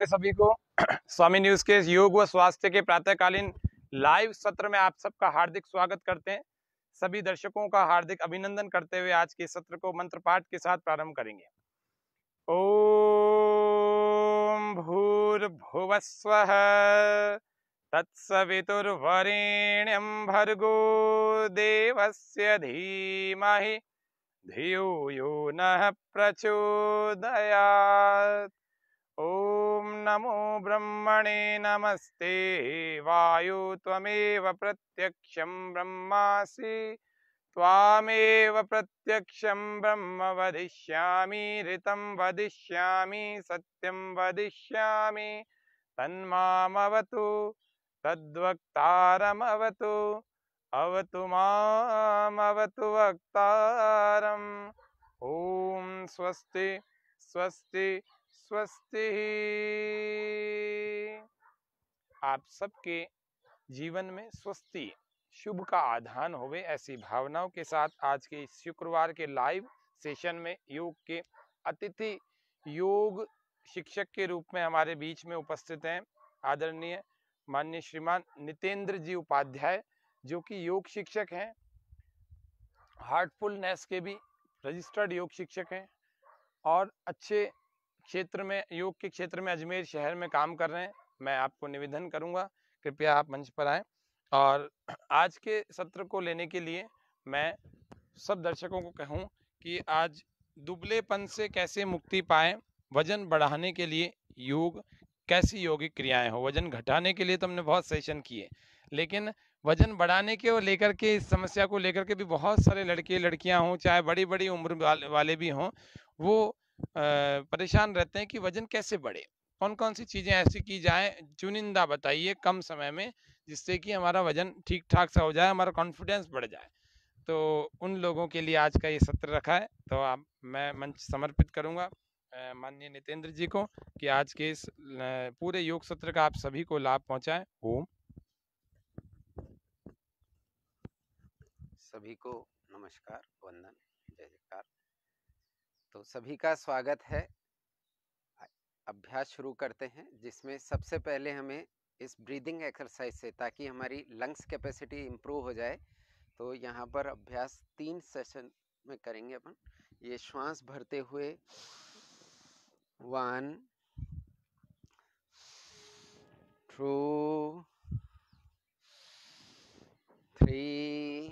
सभी को। स्वामी न्यूज़ के योग व स्वास्थ्य के प्रातःकालीन लाइव सत्र में आप सबका हार्दिक स्वागत करते हैं। सभी दर्शकों का हार्दिक अभिनंदन करते हुए आज के सत्र को मंत्र पाठ के साथ प्रारंभ करेंगे। ओम भूर्भुवस्व तत्सवितुर्वरेण्यं भर्गो देवस्य धीमहि। धियो यो नः प्रचोदयात्। ॐ नमो ब्रह्मणे नमस्ते। वायु त्वमेव प्रत्यक्षं ब्रह्मासि। त्वामेव प्रत्यक्षं ब्रह्म वदिष्यामि, ऋतं वदिष्यामि, सत्यं वदिष्यामि। तन्मामवतु, तद्वक्तारमवतु, अवतु मामवतु वक्तारम्। ॐ स्वस्ति स्वस्ति। स्वस्ति आप सबके जीवन में स्वस्ति शुभ का आधान होवे ऐसी भावनाओं के साथ आज के इस शुक्रवार के लाइव सेशन में योग के अतिथि योग शिक्षक के रूप में हमारे बीच में उपस्थित हैं आदरणीय माननीय श्रीमान नितेंद्र जी उपाध्याय, जो कि योग शिक्षक हैं। हार्टफुलनेस के भी रजिस्टर्ड योग शिक्षक हैं और अच्छे क्षेत्र में, योग के क्षेत्र में अजमेर शहर में काम कर रहे हैं। मैं आपको निवेदन करूँगा, कृपया आप मंच पर आए। और आज के सत्र को लेने के लिए मैं सब दर्शकों को कहूँ कि आज दुबलेपन से कैसे मुक्ति पाए, वज़न बढ़ाने के लिए योग, कैसी योगिक क्रियाएँ हो। वज़न घटाने के लिए तो हमने बहुत सेशन किए, लेकिन वज़न बढ़ाने के और लेकर के इस समस्या को लेकर के भी बहुत सारे लड़के लड़कियाँ हों, चाहे बड़ी बड़ी उम्र वाले भी हों, वो परेशान रहते हैं कि वज़न कैसे बढ़े? कौन कौन सी चीज़ें ऐसी की जाए चुनिंदा बताइए कम समय में, जिससे कि हमारा वज़न ठीक ठाक सा हो जाए, हमारा कॉन्फिडेंस बढ़ जाए। तो उन लोगों के लिए आज का ये सत्र रखा है। तो आप, मैं मंच समर्पित करूँगा माननीय नितेंद्र जी को कि आज के इस पूरे योग सत्र का आप सभी को लाभ पहुंचाएँ। ओम। सभी को नमस्कार, वंदन, जय जयकार। तो सभी का स्वागत है। अभ्यास शुरू करते हैं, जिसमें सबसे पहले हमें इस ब्रीदिंग एक्सरसाइज से, ताकि हमारी लंग्स कैपेसिटी इम्प्रूव हो जाए तो यहाँ पर अभ्यास तीन सेशन में करेंगे अपन। ये श्वास भरते हुए one two three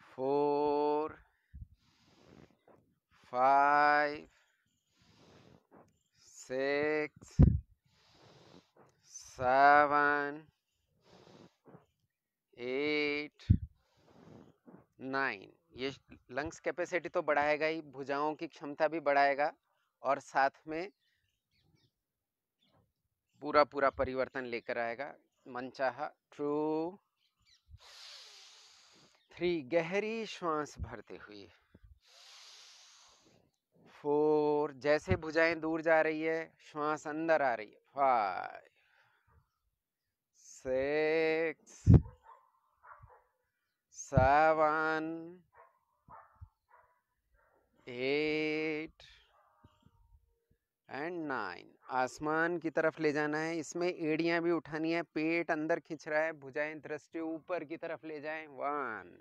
four five, six, seven, eight nine ये लंग्स कैपेसिटी तो बढ़ाएगा ही भुजाओं की क्षमता भी बढ़ाएगा और साथ में पूरा पूरा परिवर्तन लेकर आएगा। मनचाहा ट्रू थ्री गहरी श्वास भरते हुए। फोर, जैसे भुजाएँ दूर जा रही है, श्वास अंदर आ रही है। Five, six, seven, eight and nine. आसमान की तरफ़ ले जाना है। इसमें एड़ियाँ भी उठानी है। पेट अंदर खींच रहा है। भुजाएँ दृष्टि ऊपर की तरफ़ ले जाएँ। वन,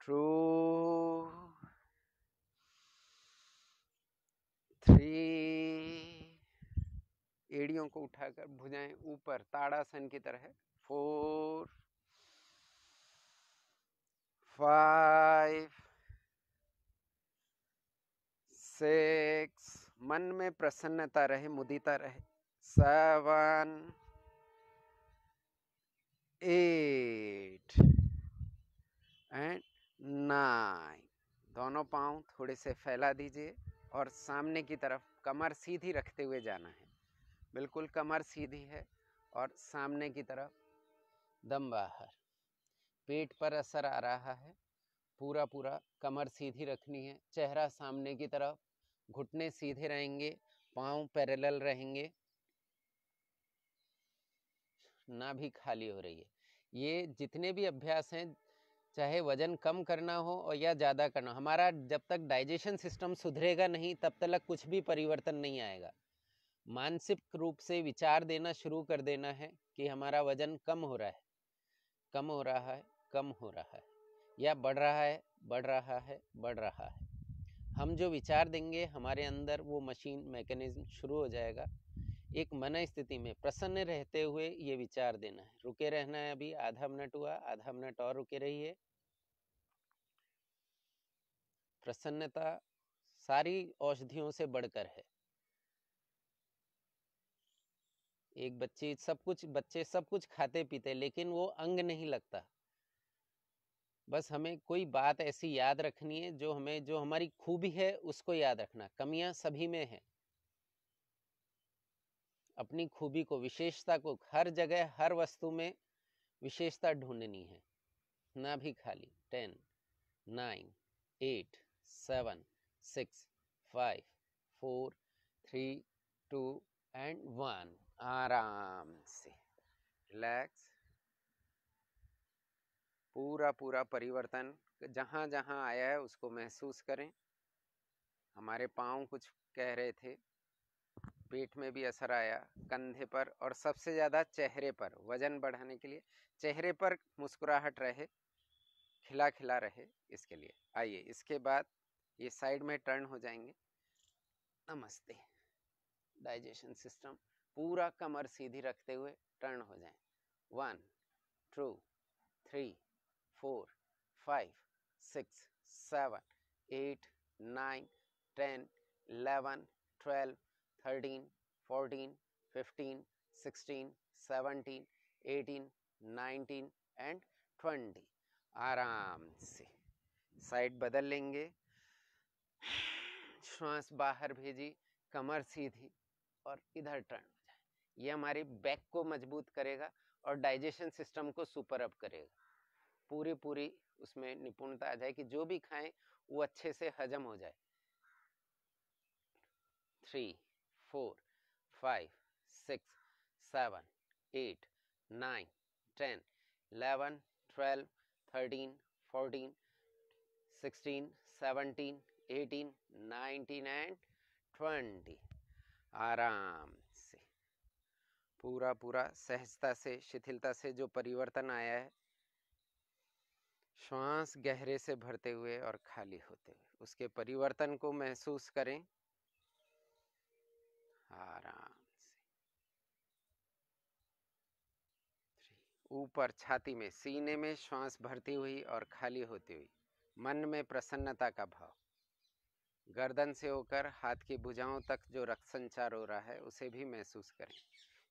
टू थ्री एड़ियों को उठाकर भुजाएँ ऊपर, ताड़ासन की तरह, फोर, फाइव, सिक्स, मन में प्रसन्नता रहे, मुदिता रहे, सेवन, एट, एंड नाइन। दोनों पाँव थोड़े से फैला दीजिए। और सामने की तरफ़ कमर सीधी रखते हुए जाना है। बिल्कुल कमर सीधी है और सामने की तरफ़ दम बाहर। पेट पर असर आ रहा है। पूरा पूरा कमर सीधी रखनी है। चेहरा सामने की तरफ़ घुटने सीधे रहेंगे। पाँव पैरेलल रहेंगे। ना भी खाली हो रही है। ये जितने भी अभ्यास हैं चाहे वज़न कम करना हो और या ज़्यादा करना हमारा जब तक डाइजेशन सिस्टम सुधरेगा नहीं, तब तक कुछ भी परिवर्तन नहीं आएगा। मानसिक रूप से विचार देना शुरू कर देना है कि हमारा वज़न कम हो रहा है, कम हो रहा है, कम हो रहा है, या बढ़ रहा है, बढ़ रहा है, बढ़ रहा है। हम जो विचार देंगे, हमारे अंदर वो मशीन, मैकेनिज्म शुरू हो जाएगा। एक मन स्थिति में प्रसन्न रहते हुए ये विचार देना है। रुके रहना है अभी, आधा मिनट हुआ, आधा मिनट और रुके रहिए। प्रसन्नता सारी औषधियों से बढ़कर है। एक बच्चे सब कुछ, बच्चे सब कुछ खाते पीते, लेकिन वो अंग नहीं लगता। बस हमें कोई बात ऐसी याद रखनी है, जो हमें, जो हमारी खूबी है, उसको याद रखना। कमियाँ सभी में है। अपनी खूबी को, विशेषता को, हर जगह, हर वस्तु में विशेषता ढूंढनी है। ना भी खाली। Ten, nine, eight seven six five four three two and one आराम से। रिलैक्स पूरा पूरा परिवर्तन जहाँ जहाँ आया है, उसको महसूस करें। हमारे पाँव कुछ कह रहे थे। पेट में भी असर आया कंधे पर और सबसे ज़्यादा चेहरे पर, वज़न बढ़ाने के लिए चेहरे पर मुस्कुराहट रहे। खिला खिला रहे इसके लिए। आइए, इसके बाद ये साइड में टर्न हो जाएँगे। नमस्ते। डाइजेशन सिस्टम पूरा कमर सीधी रखते हुए टर्न हो जाएँ। One, two, three, four, five, six, seven, eight, nine, ten eleven twelve, thirteen, fourteen, fifteen, sixteen, seventeen, eighteen, nineteen, and twenty. आराम से। साइड बदल लेंगे। श्वास बाहर भेजी, कमर सीधी और इधर टर्न हो जाए। ये हमारे बैक को मज़बूत करेगा और डाइजेशन सिस्टम को सुपर अप करेगा। पूरी पूरी उसमें निपुणता आ जाए कि जो भी खाएँ, वो अच्छे से हजम हो जाए। Three, four, five, six, seven, eight, nine, ten, eleven, twelve thirteen fourteen sixteen seventeen eighteen nineteen and twenty आराम से। पूरा पूरा सहजता से, शिथिलता से जो परिवर्तन आया है, श्वास गहरे से भरते हुए और खाली होते हुए, उसके परिवर्तन को महसूस करें। आराम। ऊपर छाती में, सीने में श्वास भरती हुई और खाली होती हुई। मन में प्रसन्नता का भाव। गर्दन से होकर हाथ की भुजाओं तक जो रक्त संचार हो रहा है, उसे भी महसूस करें।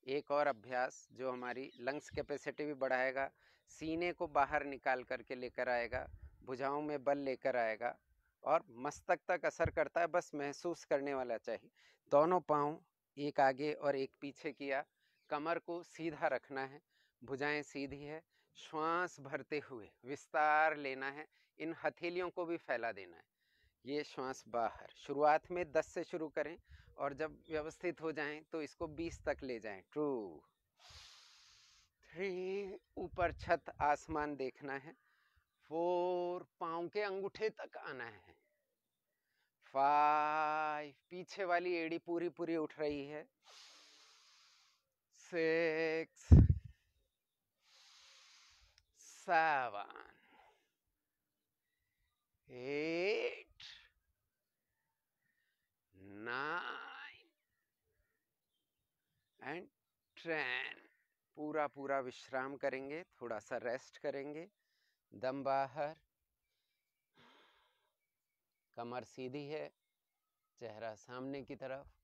एक और अभ्यास जो हमारी लंग्स कैपेसिटी भी बढ़ाएगा, सीने को बाहर निकाल करके लेकर आएगा, भुजाओं में बल लेकर आएगा और मस्तक तक असर करता है, बस महसूस करने वाला चाहिए। दोनों पाँव एक आगे और एक पीछे किया, कमर को सीधा रखना है भुजाएँ सीधी है, श्वास भरते हुए विस्तार लेना है, इन हथेलियों को भी फैला देना है। ये श्वास बाहर, शुरुआत में 10 से शुरू करें और जब व्यवस्थित हो जाएँ तो इसको 20 तक ले जाएँ। टू, थ्री, ऊपर छत, आसमान देखना है। फोर, पाँव के अंगूठे तक आना है। फाइव, पीछे वाली एड़ी पूरी पूरी उठ रही है। Six seven eight nine and ten पूरा पूरा विश्राम करेंगे, थोड़ा सा रेस्ट करेंगे। दम बाहर। कमर सीधी है, चेहरा सामने की तरफ़।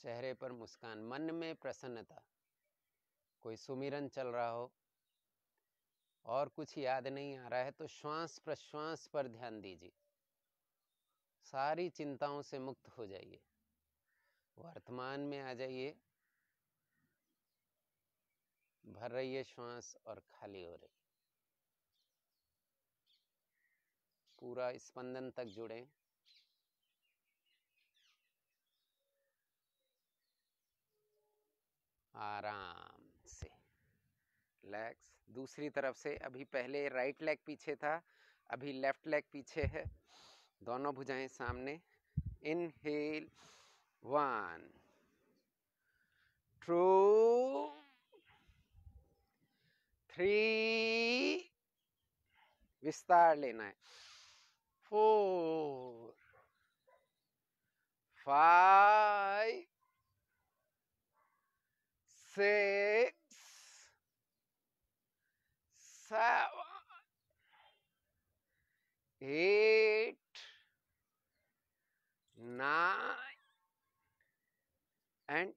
चेहरे पर मुस्कान, मन में प्रसन्नता। कोई सुमिरन चल रहा हो और कुछ याद नहीं आ रहा है तो श्वास प्रश्वास पर ध्यान दीजिए। सारी चिंताओं से मुक्त हो जाइए। वर्तमान में आ जाइए। भर रही है श्वास और खाली हो रही। पूरा स्पंदन तक जुड़े। आराम से। लेग्स दूसरी तरफ़ से अभी पहले राइट लेग पीछे था, अभी लेफ़्ट लेग पीछे है। दोनों भुजाएँ सामने। इनहेल वन टू थ्री विस्तार लेना है। Four five six, seven, eight, nine. And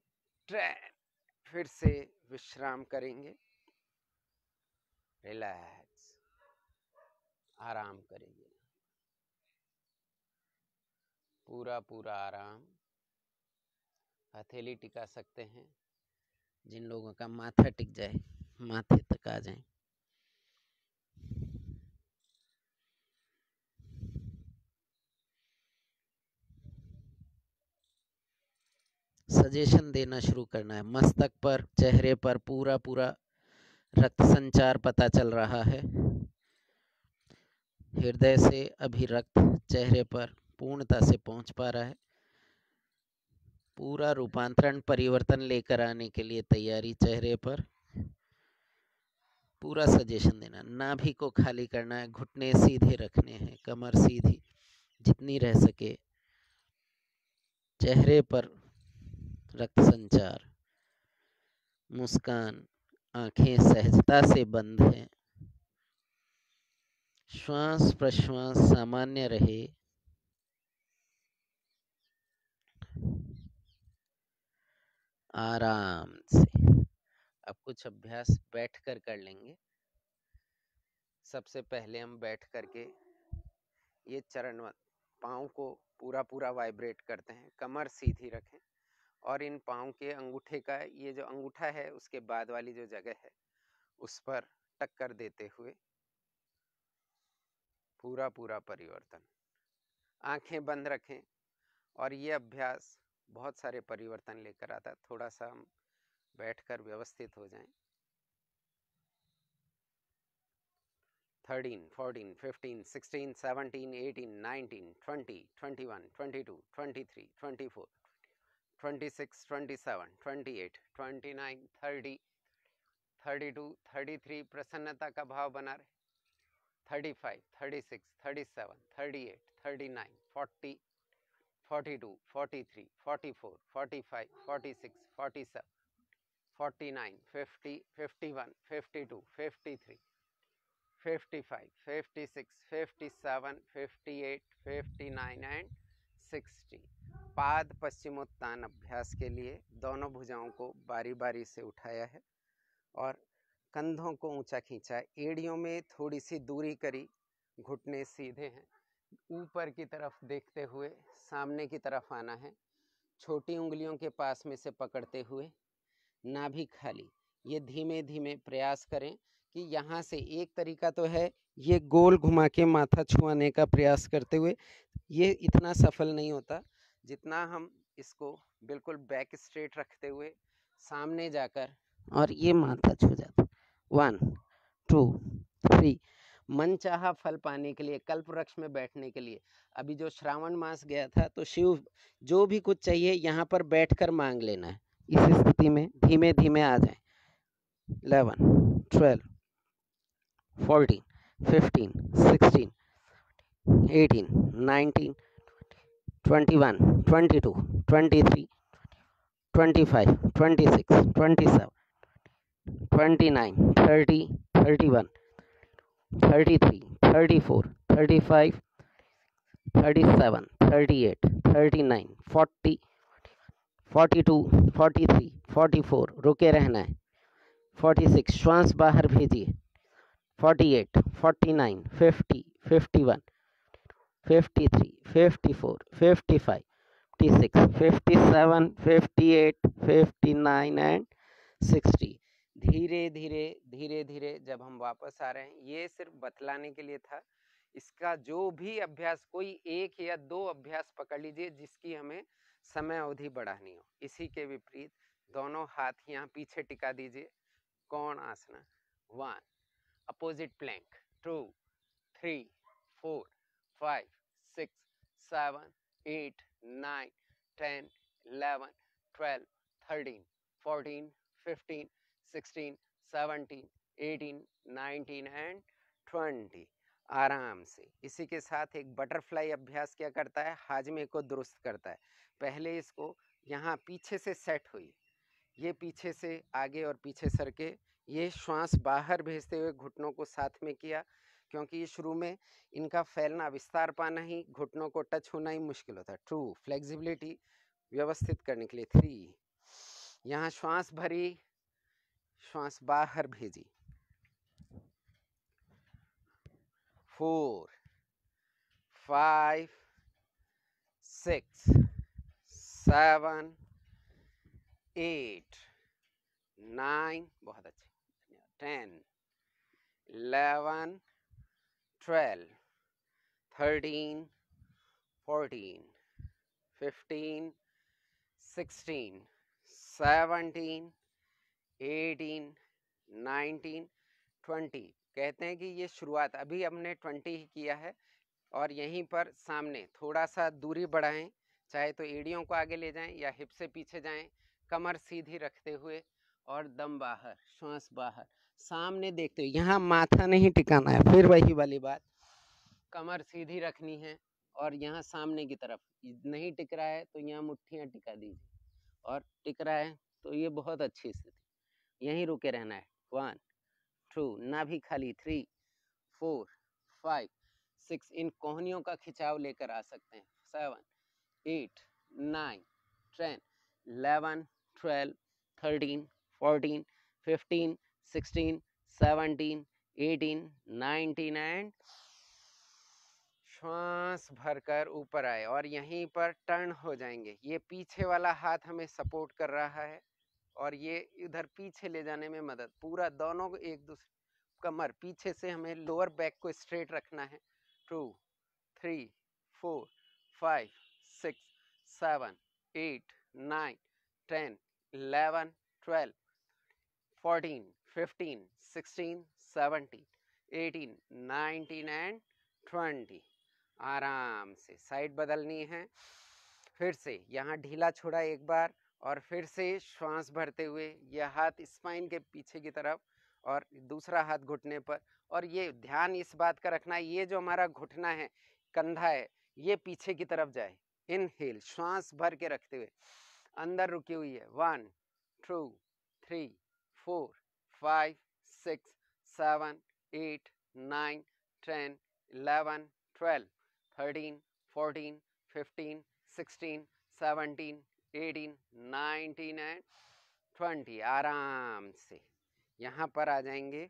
ten फिर से विश्राम करेंगे। रिलैक्स आराम करेंगे। पूरा पूरा आराम। हथेली टिका सकते हैं। जिन लोगों का माथा टिक जाए, माथे तक आ जाए। सजेशन देना शुरू करना है। मस्तक पर, चेहरे पर पूरा पूरा रक्त संचार पता चल रहा है। हृदय से अभी रक्त चेहरे पर पूर्णता से पहुँच पा रहा है। पूरा रूपांतरण, परिवर्तन लेकर आने के लिए तैयारी चेहरे पर। पूरा सजेशन देना, नाभि को खाली करना है, घुटने सीधे रखने हैं, कमर सीधी, जितनी रह सके। चेहरे पर रक्त संचार, मुस्कान, आँखें सहजता से बंद हैं। श्वास प्रश्वास सामान्य रहे आराम से। अब कुछ अभ्यास बैठ कर कर लेंगे। सबसे पहले हम बैठ करके ये चरण पाँव को पूरा पूरा वाइब्रेट करते हैं, कमर सीधी रखें और इन पाँव के अंगूठे का ये जो अंगूठा है, उसके बाद वाली जो जगह है, उस पर टक्कर देते हुए पूरा पूरा परिवर्तन। आँखें बंद रखें और ये अभ्यास बहुत सारे परिवर्तन लेकर आता है थोड़ा सा हम बैठकर व्यवस्थित हो जाएँ। Thirteen, fourteen, fifteen, sixteen, seventeen, eighteen, nineteen, twenty twenty one, twenty two, twenty three, twenty four, twenty six, twenty seven, twenty eight, twenty nine, thirty thirty two, thirty three प्रसन्नता का भाव बना रहे। Thirty five, thirty six, thirty seven, thirty eight, thirty nine, forty 42, 43, 44, 45, 46, 47, 49, 50, 51, 52, 53, 55, 56, 57, 58, 59 and 60 पाद पश्चिमोत्तान अभ्यास के लिए दोनों भुजाओं को बारी बारी से उठाया है और कंधों को ऊँचा खींचा एड़ियों में थोड़ी सी दूरी करी घुटने सीधे हैं। ऊपर की तरफ़ देखते हुए सामने की तरफ़ आना है। छोटी उंगलियों के पास में से पकड़ते हुए नाभि खाली। ये धीमे धीमे प्रयास करें कि यहाँ से एक तरीका तो है, ये गोल घुमा के माथा छुआने का प्रयास करते हुए। ये इतना सफल नहीं होता जितना हम इसको बिल्कुल बैक स्ट्रेट रखते हुए सामने जाकर और ये माथा छू जाता। वन, टू, थ्री मन चाह फल पाने के लिए, कल्प वृक्ष में बैठने के लिए। अभी जो श्रावण मास गया था तो शिव जो भी कुछ चाहिए, यहाँ पर बैठकर मांग लेना है। इस स्थिति में धीमे धीमे आ जाए। Eleven, twelve, fourteen, fifteen, sixteen, eighteen, nineteen, twenty one, twenty two, twenty three, twenty five, twenty six, twenty seven, twenty nine, thirty thirty one 33, 34, 35, 37, 38, 39, 40, 42, 43, 44 रुके रहना है। 46 श्वास बाहर भेजिए। 48, 49, 50, 51, 53, 54, 55, 56, 57, 58, 59 and 60 धीरे धीरे धीरे धीरे जब हम वापस आ रहे हैं, ये सिर्फ़ बतलाने के लिए था। इसका जो भी अभ्यास, कोई एक या दो अभ्यास पकड़ लीजिए, जिसकी हमें समय अवधि बढ़ानी हो। इसी के विपरीत, दोनों हाथ यहाँ पीछे टिका दीजिए। कौन आसना? One opposite plank two three four five six seven eight nine ten eleven twelve thirteen fourteen fifteen sixteen seventeen eighteen nineteen and twenty आराम से। इसी के साथ एक बटरफ्लाई अभ्यास क्या करता है? हाजमे को दुरुस्त करता है। पहले इसको यहाँ पीछे से सेट हुई। ये पीछे से आगे और पीछे सर के ये श्वास बाहर भेजते हुए घुटनों को साथ में किया, क्योंकि ये शुरू में इनका फैलना विस्तार पाना ही घुटनों को टच होना ही मुश्किल होता है। ट्रू फ्लेक्सिबिलिटी व्यवस्थित करने के लिए। थ्री यहाँ श्वास भरी श्वास बाहर भेजी। Four, five, six, seven, eight, nine, बहुत अच्छे ten, eleven, twelve, thirteen, fourteen, fifteen, sixteen, seventeen eighteen, nineteen, twenty. कहते हैं कि ये शुरुआत अभी हमने ट्वेंटी ही किया है और यहीं पर सामने थोड़ा सा दूरी बढ़ाएँ, चाहे तो एड़ियों को आगे ले जाएँ या हिप से पीछे जाएँ, कमर सीधी रखते हुए और दम बाहर, श्वास बाहर। सामने देखते हुए यहाँ माथा नहीं टिकाना है, फिर वही वाली बात। कमर सीधी रखनी है और यहाँ सामने की तरफ़। नहीं टिक रहा है तो यहाँ मुट्ठियाँ टिका दीजिए। और टिक रहा है तो ये बहुत अच्छी स्थिति यहीं रुके रहना है। वन टू नाभि खाली। थ्री फोर फाइव सिक्स इन कोहनियों का खिंचाव लेकर आ सकते हैं। Seven eight nine ten eleven twelve thirteen fourteen fifteen sixteen seventeen eighteen nineteen and श्वास भरकर ऊपर आए और यहीं पर टर्न हो जाएँगे। ये पीछे वाला हाथ हमें सपोर्ट कर रहा है। और ये इधर पीछे ले जाने में मदद, पूरा दोनों को एक दूसरे कमर, पीछे से हमें लोअर बैक को स्ट्रेट रखना है। Two, three, four, five, six, seven, eight, nine, ten, eleven, twelve, fourteen, fifteen, sixteen, seventeen, eighteen, nineteen and twenty. आराम से साइड बदलनी है। फिर से यहाँ ढीला छोड़ा एक बार। और फिर से श्वास भरते हुए यह हाथ स्पाइन के पीछे की तरफ़ और दूसरा हाथ घुटने पर। और ये ध्यान इस बात का रखना, ये जो हमारा घुटना है, कंधा है, ये पीछे की तरफ़ जाए। इनहेल, श्वास भर के रखते हुए। अंदर रुकी हुई है। One, two, three, four, five, six, seven, eight, nine, ten, eleven, twelve, thirteen, fourteen, fifteen, sixteen, seventeen eighteen nineteen and twenty आराम से। यहाँ पर आ जाएँगे।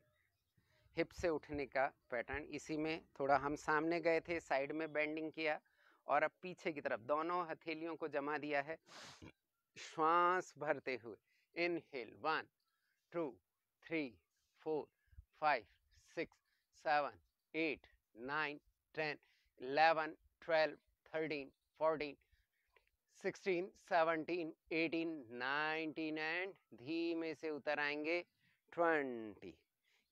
हिप से उठने का पैटर्न इसी में थोड़ा हम सामने गए थे साइड में बेंडिंग किया और अब पीछे की तरफ़ दोनों हथेलियों को जमा दिया है। श्वास भरते हुए। Inhale one two three four five six seven eight nine ten eleven twelve thirteen fourteen sixteen seventeen eighteen nineteen and धीमे से उतर आएँगे ट्वेंटी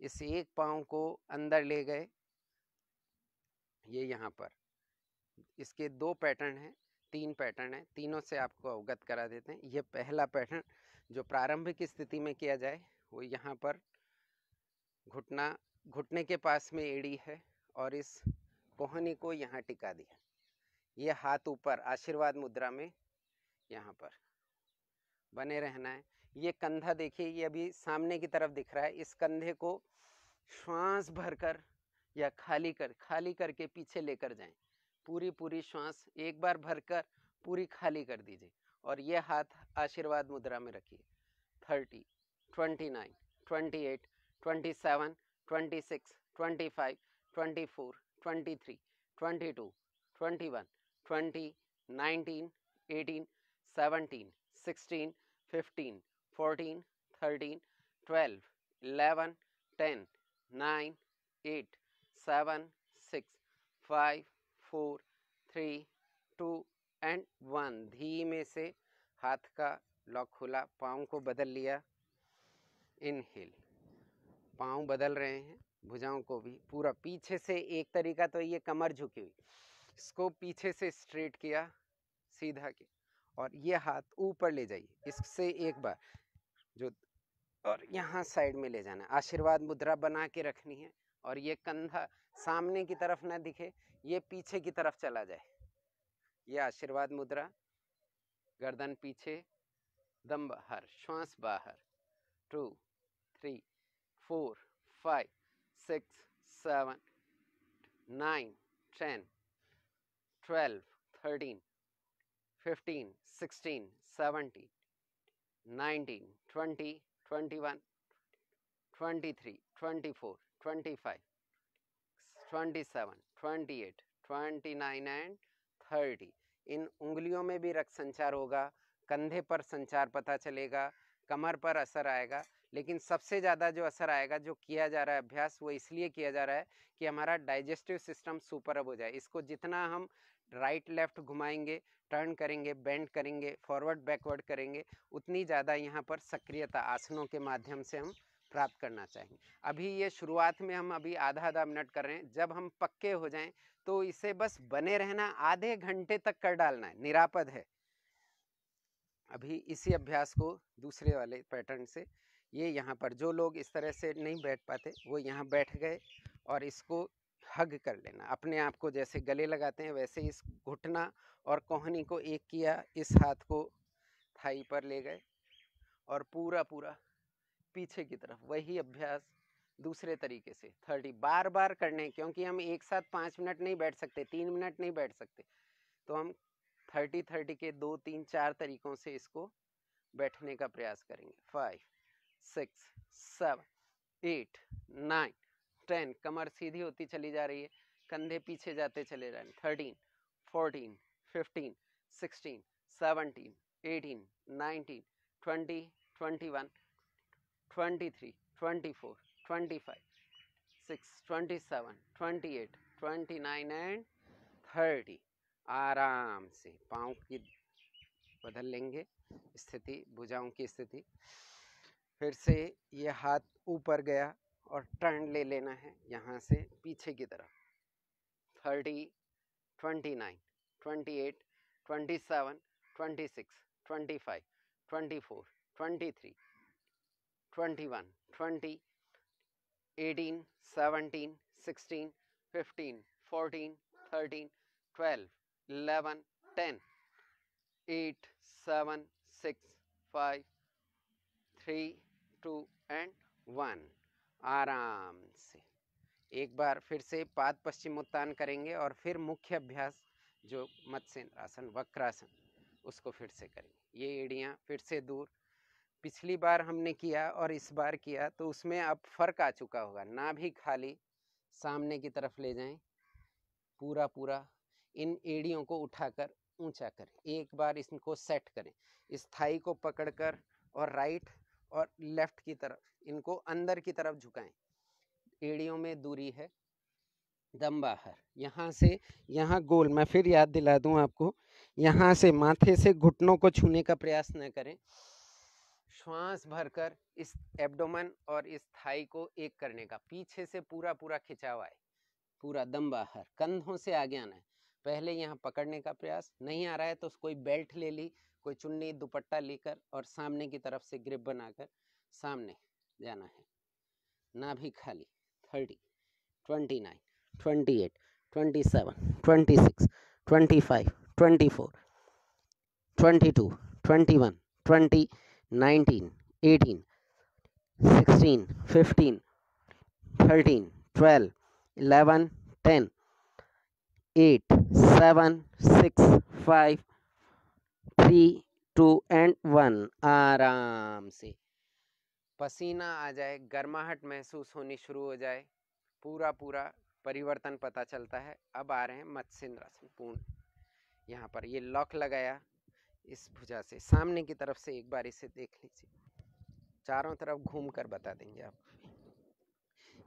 इस एक पाँव को अंदर ले गए। ये यहाँ पर। इसके दो पैटर्न हैं, तीन पैटर्न हैं, तीनों से आपको अवगत करा देते हैं। ये पहला पैटर्न जो प्रारंभिक स्थिति में किया जाए, वो यहाँ पर घुटना, घुटने के पास में एड़ी है और इस कोहनी को यहाँ टिका दिया। ये हाथ ऊपर आशीर्वाद मुद्रा में यहाँ पर। बने रहना है। ये कंधा देखिए, ये अभी सामने की तरफ़ दिख रहा है। इस कंधे को श्वास भरकर या खाली कर, खाली करके पीछे लेकर जाएँ। पूरी पूरी श्वास एक बार भरकर पूरी खाली कर दीजिए। और ये हाथ आशीर्वाद मुद्रा में रखिए। Thirty, twenty nine, twenty eight, twenty seven, twenty six, twenty five, twenty four, twenty three, twenty two, twenty one, twenty nineteen, eighteen seventeen sixteen fifteen 14, 13, 12, 11, 10, 9, 8, 7, 6, 5, 4, 3, 2 and one धीमे से हाथ का लॉक खुला पाँव को बदल लिया। इनहेल पाँव बदल रहे हैं भुजाओं को भी पूरा। पीछे से एक तरीका तो ये कमर झुकी हुई। इसको पीछे से स्ट्रेट किया सीधा किया। और ये हाथ ऊपर ले जाइए, इससे एक बार, जो और यहाँ साइड में ले जाना। आशीर्वाद मुद्रा बना के रखनी है और ये कंधा सामने की तरफ़ ना दिखे, ये पीछे की तरफ़ चला जाए। ये आशीर्वाद मुद्रा, गर्दन पीछे, दम बाहर, श्वास बाहर। Two, three, four, five, six, seven, nine, ten, twelve, thirteen fifteen sixteen seventeen nineteen twenty twenty one twenty three twenty four twenty five twenty seven twenty eight twenty nine and thirty इन उंगलियों में भी रक्त संचार होगा, कंधे पर संचार पता चलेगा, कमर पर असर आएगा, लेकिन सबसे ज़्यादा जो असर आएगा, जो किया जा रहा है अभ्यास, वो इसलिए किया जा रहा है कि हमारा डाइजेस्टिव सिस्टम सुपर अप हो जाए। इसको जितना हम राइट लेफ़्ट घुमाएँगे टर्न करेंगे, बेंड करेंगे, फॉरवर्ड, बैकवर्ड करेंगे, उतनी ज़्यादा यहाँ पर सक्रियता आसनों के माध्यम से हम प्राप्त करना चाहेंगे। अभी ये शुरुआत में हम अभी आधा आधा मिनट कर रहे हैं, जब हम पक्के हो जाएँ तो इसे बस बने रहना, आधे घंटे तक कर डालना है, निरापद है। अभी इसी अभ्यास को दूसरे वाले पैटर्न से, ये यहाँ पर जो लोग इस तरह से नहीं बैठ पाते, वो यहाँ बैठ गए और इसको हग कर लेना। अपने आप को जैसे गले लगाते हैं, वैसे इस घुटना और कोहनी को एक किया इस हाथ को थाई पर ले गए और पूरा पूरा पीछे की तरफ़, वही अभ्यास दूसरे तरीके से, थर्टी बार बार करने क्योंकि हम एक साथ पाँच मिनट नहीं बैठ सकते, तीन मिनट नहीं बैठ सकते। तो हम थर्टी थर्टी के दो, तीन, चार तरीकों से इसको बैठने का प्रयास करेंगे। Five, six, seven, eight, nine, ten, कमर सीधी होती चली जा रही है, कंधे पीछे जाते चले जा रहे हैं, thirteen, fourteen fifteen sixteen seventeen eighteen nineteen twenty twenty one twenty three twenty four twenty five six twenty seven twenty eight twenty nine and thirty आराम से पाँव की बदल लेंगे। स्थिति, भुजाओं की स्थिति। फिर से ये हाथ ऊपर गया और टर्न ले लेना है यहाँ से पीछे की तरफ़। Thirty twenty nine twenty eight twenty seven twenty six twenty five twenty four twenty three twenty one twenty eighteen seventeen sixteen fifteen fourteen thirteen twelve 11, 10, 8, 7, 6, 5, 3, 2 and 1 आराम से। एक बार फिर से पाद पश्चिम उत्तान करेंगे और फिर मुख्य अभ्यास जो मत्स्य आसन वक्रासन उसको फिर से करेंगे। ये एड़ियाँ फिर से दूर। पिछली बार हमने किया और इस बार किया तो उसमें अब फ़र्क आ चुका होगा। ना भी खाली सामने की तरफ़ ले जाएँ पूरा पूरा इन एड़ियों को उठाकर ऊँचा करें। एक बार इनको सेट करें। इस थाई को पकड़कर और राइट और लेफ़्ट की तरफ़, इनको अंदर की तरफ़ झुकाएँ। एड़ियों में दूरी है। दम बाहर। यहाँ से, यहाँ गोल, मैं फिर याद दिला दूँ आपको, यहाँ से माथे से घुटनों को छूने का प्रयास न करें। श्वास भरकर इस एब्डोमन और इस थाई को एक करने का, पीछे से पूरा पूरा खिंचाव आए। पूरा दम बाहर, कंधों से आगे आना है। पहले यहाँ पकड़ने का प्रयास, नहीं आ रहा है तो कोई बेल्ट ले ली, कोई चुन्नी, दुपट्टा लेकर और सामने की तरफ़ से ग्रिप बनाकर सामने जाना है। ना भी खाली, thirty, twenty nine. Twenty eight twenty seven twenty six twenty five twenty four twenty two twenty one twenty nineteen eighteen sixteen fifteen thirteen twelve eleven ten eight seven six five three two and one आराम से। पसीना आ जाए, गर्माहट महसूस होनी शुरू हो जाए पूरा पूरा परिवर्तन पता चलता है। अब आ रहे हैं मत्स्यन्द्रासन पूर्ण। यहाँ पर ये लॉक लगाया। इस भुजा से सामने की तरफ़ से एक बार इसे देख लीजिए। चारों तरफ़ घूम कर बता देंगे आप।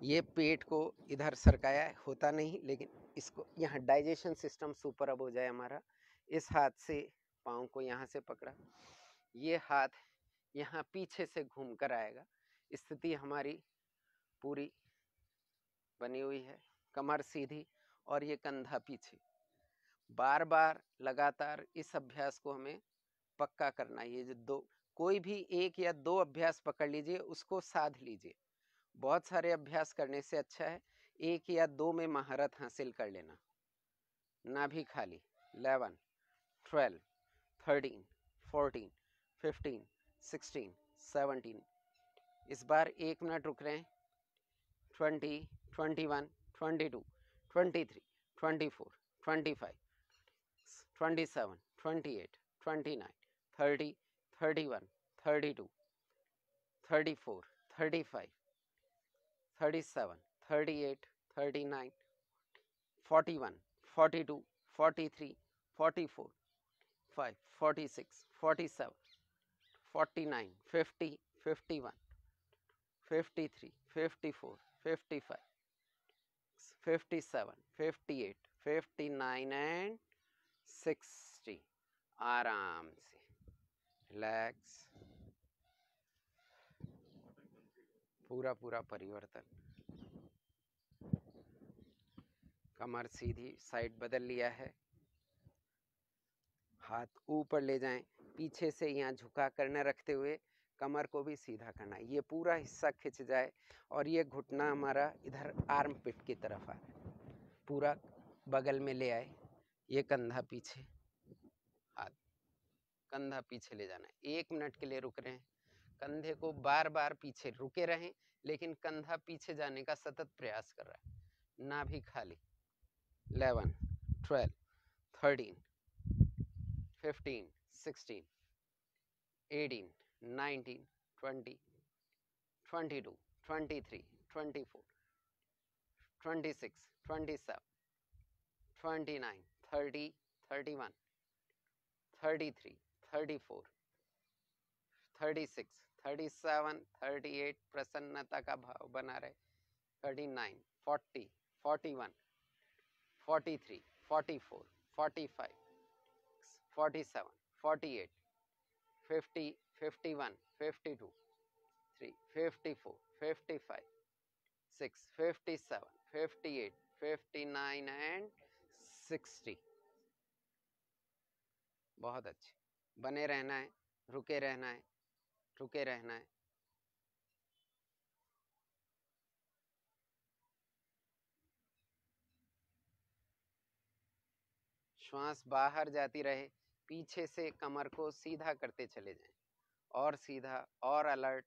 ये पेट को इधर सरकाया होता नहीं, लेकिन इसको, यहाँ डाइजेशन सिस्टम सुपर अब हो जाए हमारा। इस हाथ से, पाँव को यहाँ से पकड़ा। ये हाथ यहाँ पीछे से घूम कर आएगा। स्थिति हमारी पूरी बनी हुई है। कमर सीधी और ये कंधा पीछे। बार बार लगातार इस अभ्यास को हमें पक्का करना ये जो दो, कोई भी एक या दो अभ्यास पकड़ लीजिए, उसको साध लीजिए। बहुत सारे अभ्यास करने से अच्छा है, एक या दो में महारत हासिल कर लेना। ना भी खाली। Eleven, twelve, thirteen, fourteen, fifteen, sixteen, seventeen. इस बार एक मिनट रुक रहे हैं। ट्वेंटी ट्वेंटी वन 22, 23, 24, 25, 27, 28, 29, 30, 31, 32, 34, 35, 37, 38, 39, 41, 42, 43, 44, 5, 46, 47, 49, 50, 51, 53, 54, 55, 57, 58, 59 एंड 60 आराम से रिलैक्स पूरा पूरा परिवर्तन. कमर सीधी साइड बदल लिया है. हाथ ऊपर ले जाएँ. पीछे से यहाँ झुका कर न रखते हुए कमर को भी सीधा करना ये पूरा हिस्सा खिंच जाए और ये घुटना हमारा इधर आर्म पिट की तरफ़ आ पूरा बगल में ले आए ये कंधा पीछे हाथ कंधा पीछे ले जाना है एक मिनट के लिए रुक रहे हैं कंधे को बार बार पीछे रुके रहें लेकिन कंधा पीछे जाने का सतत प्रयास कर रहा है ना भी खाली eleven twelve thirteen fifteen 16, 18, 19, 20, 22, 23, 24, 26, 27, 29, 30, 31, 33, 34, 36, 37, 38 प्रसन्नता का भाव बना रहे 39, 40, 41, 43, 44, 45, 47, 48, 50, 51, 52, 3, 54, 55, 6, 57, 58, 59 and 60. बहुत अच्छे। बने रहना है रुके रहना है रुके रहना है। श्वास बाहर जाती रहे पीछे से कमर को सीधा करते चले जाएँ। और सीधा, और अलर्ट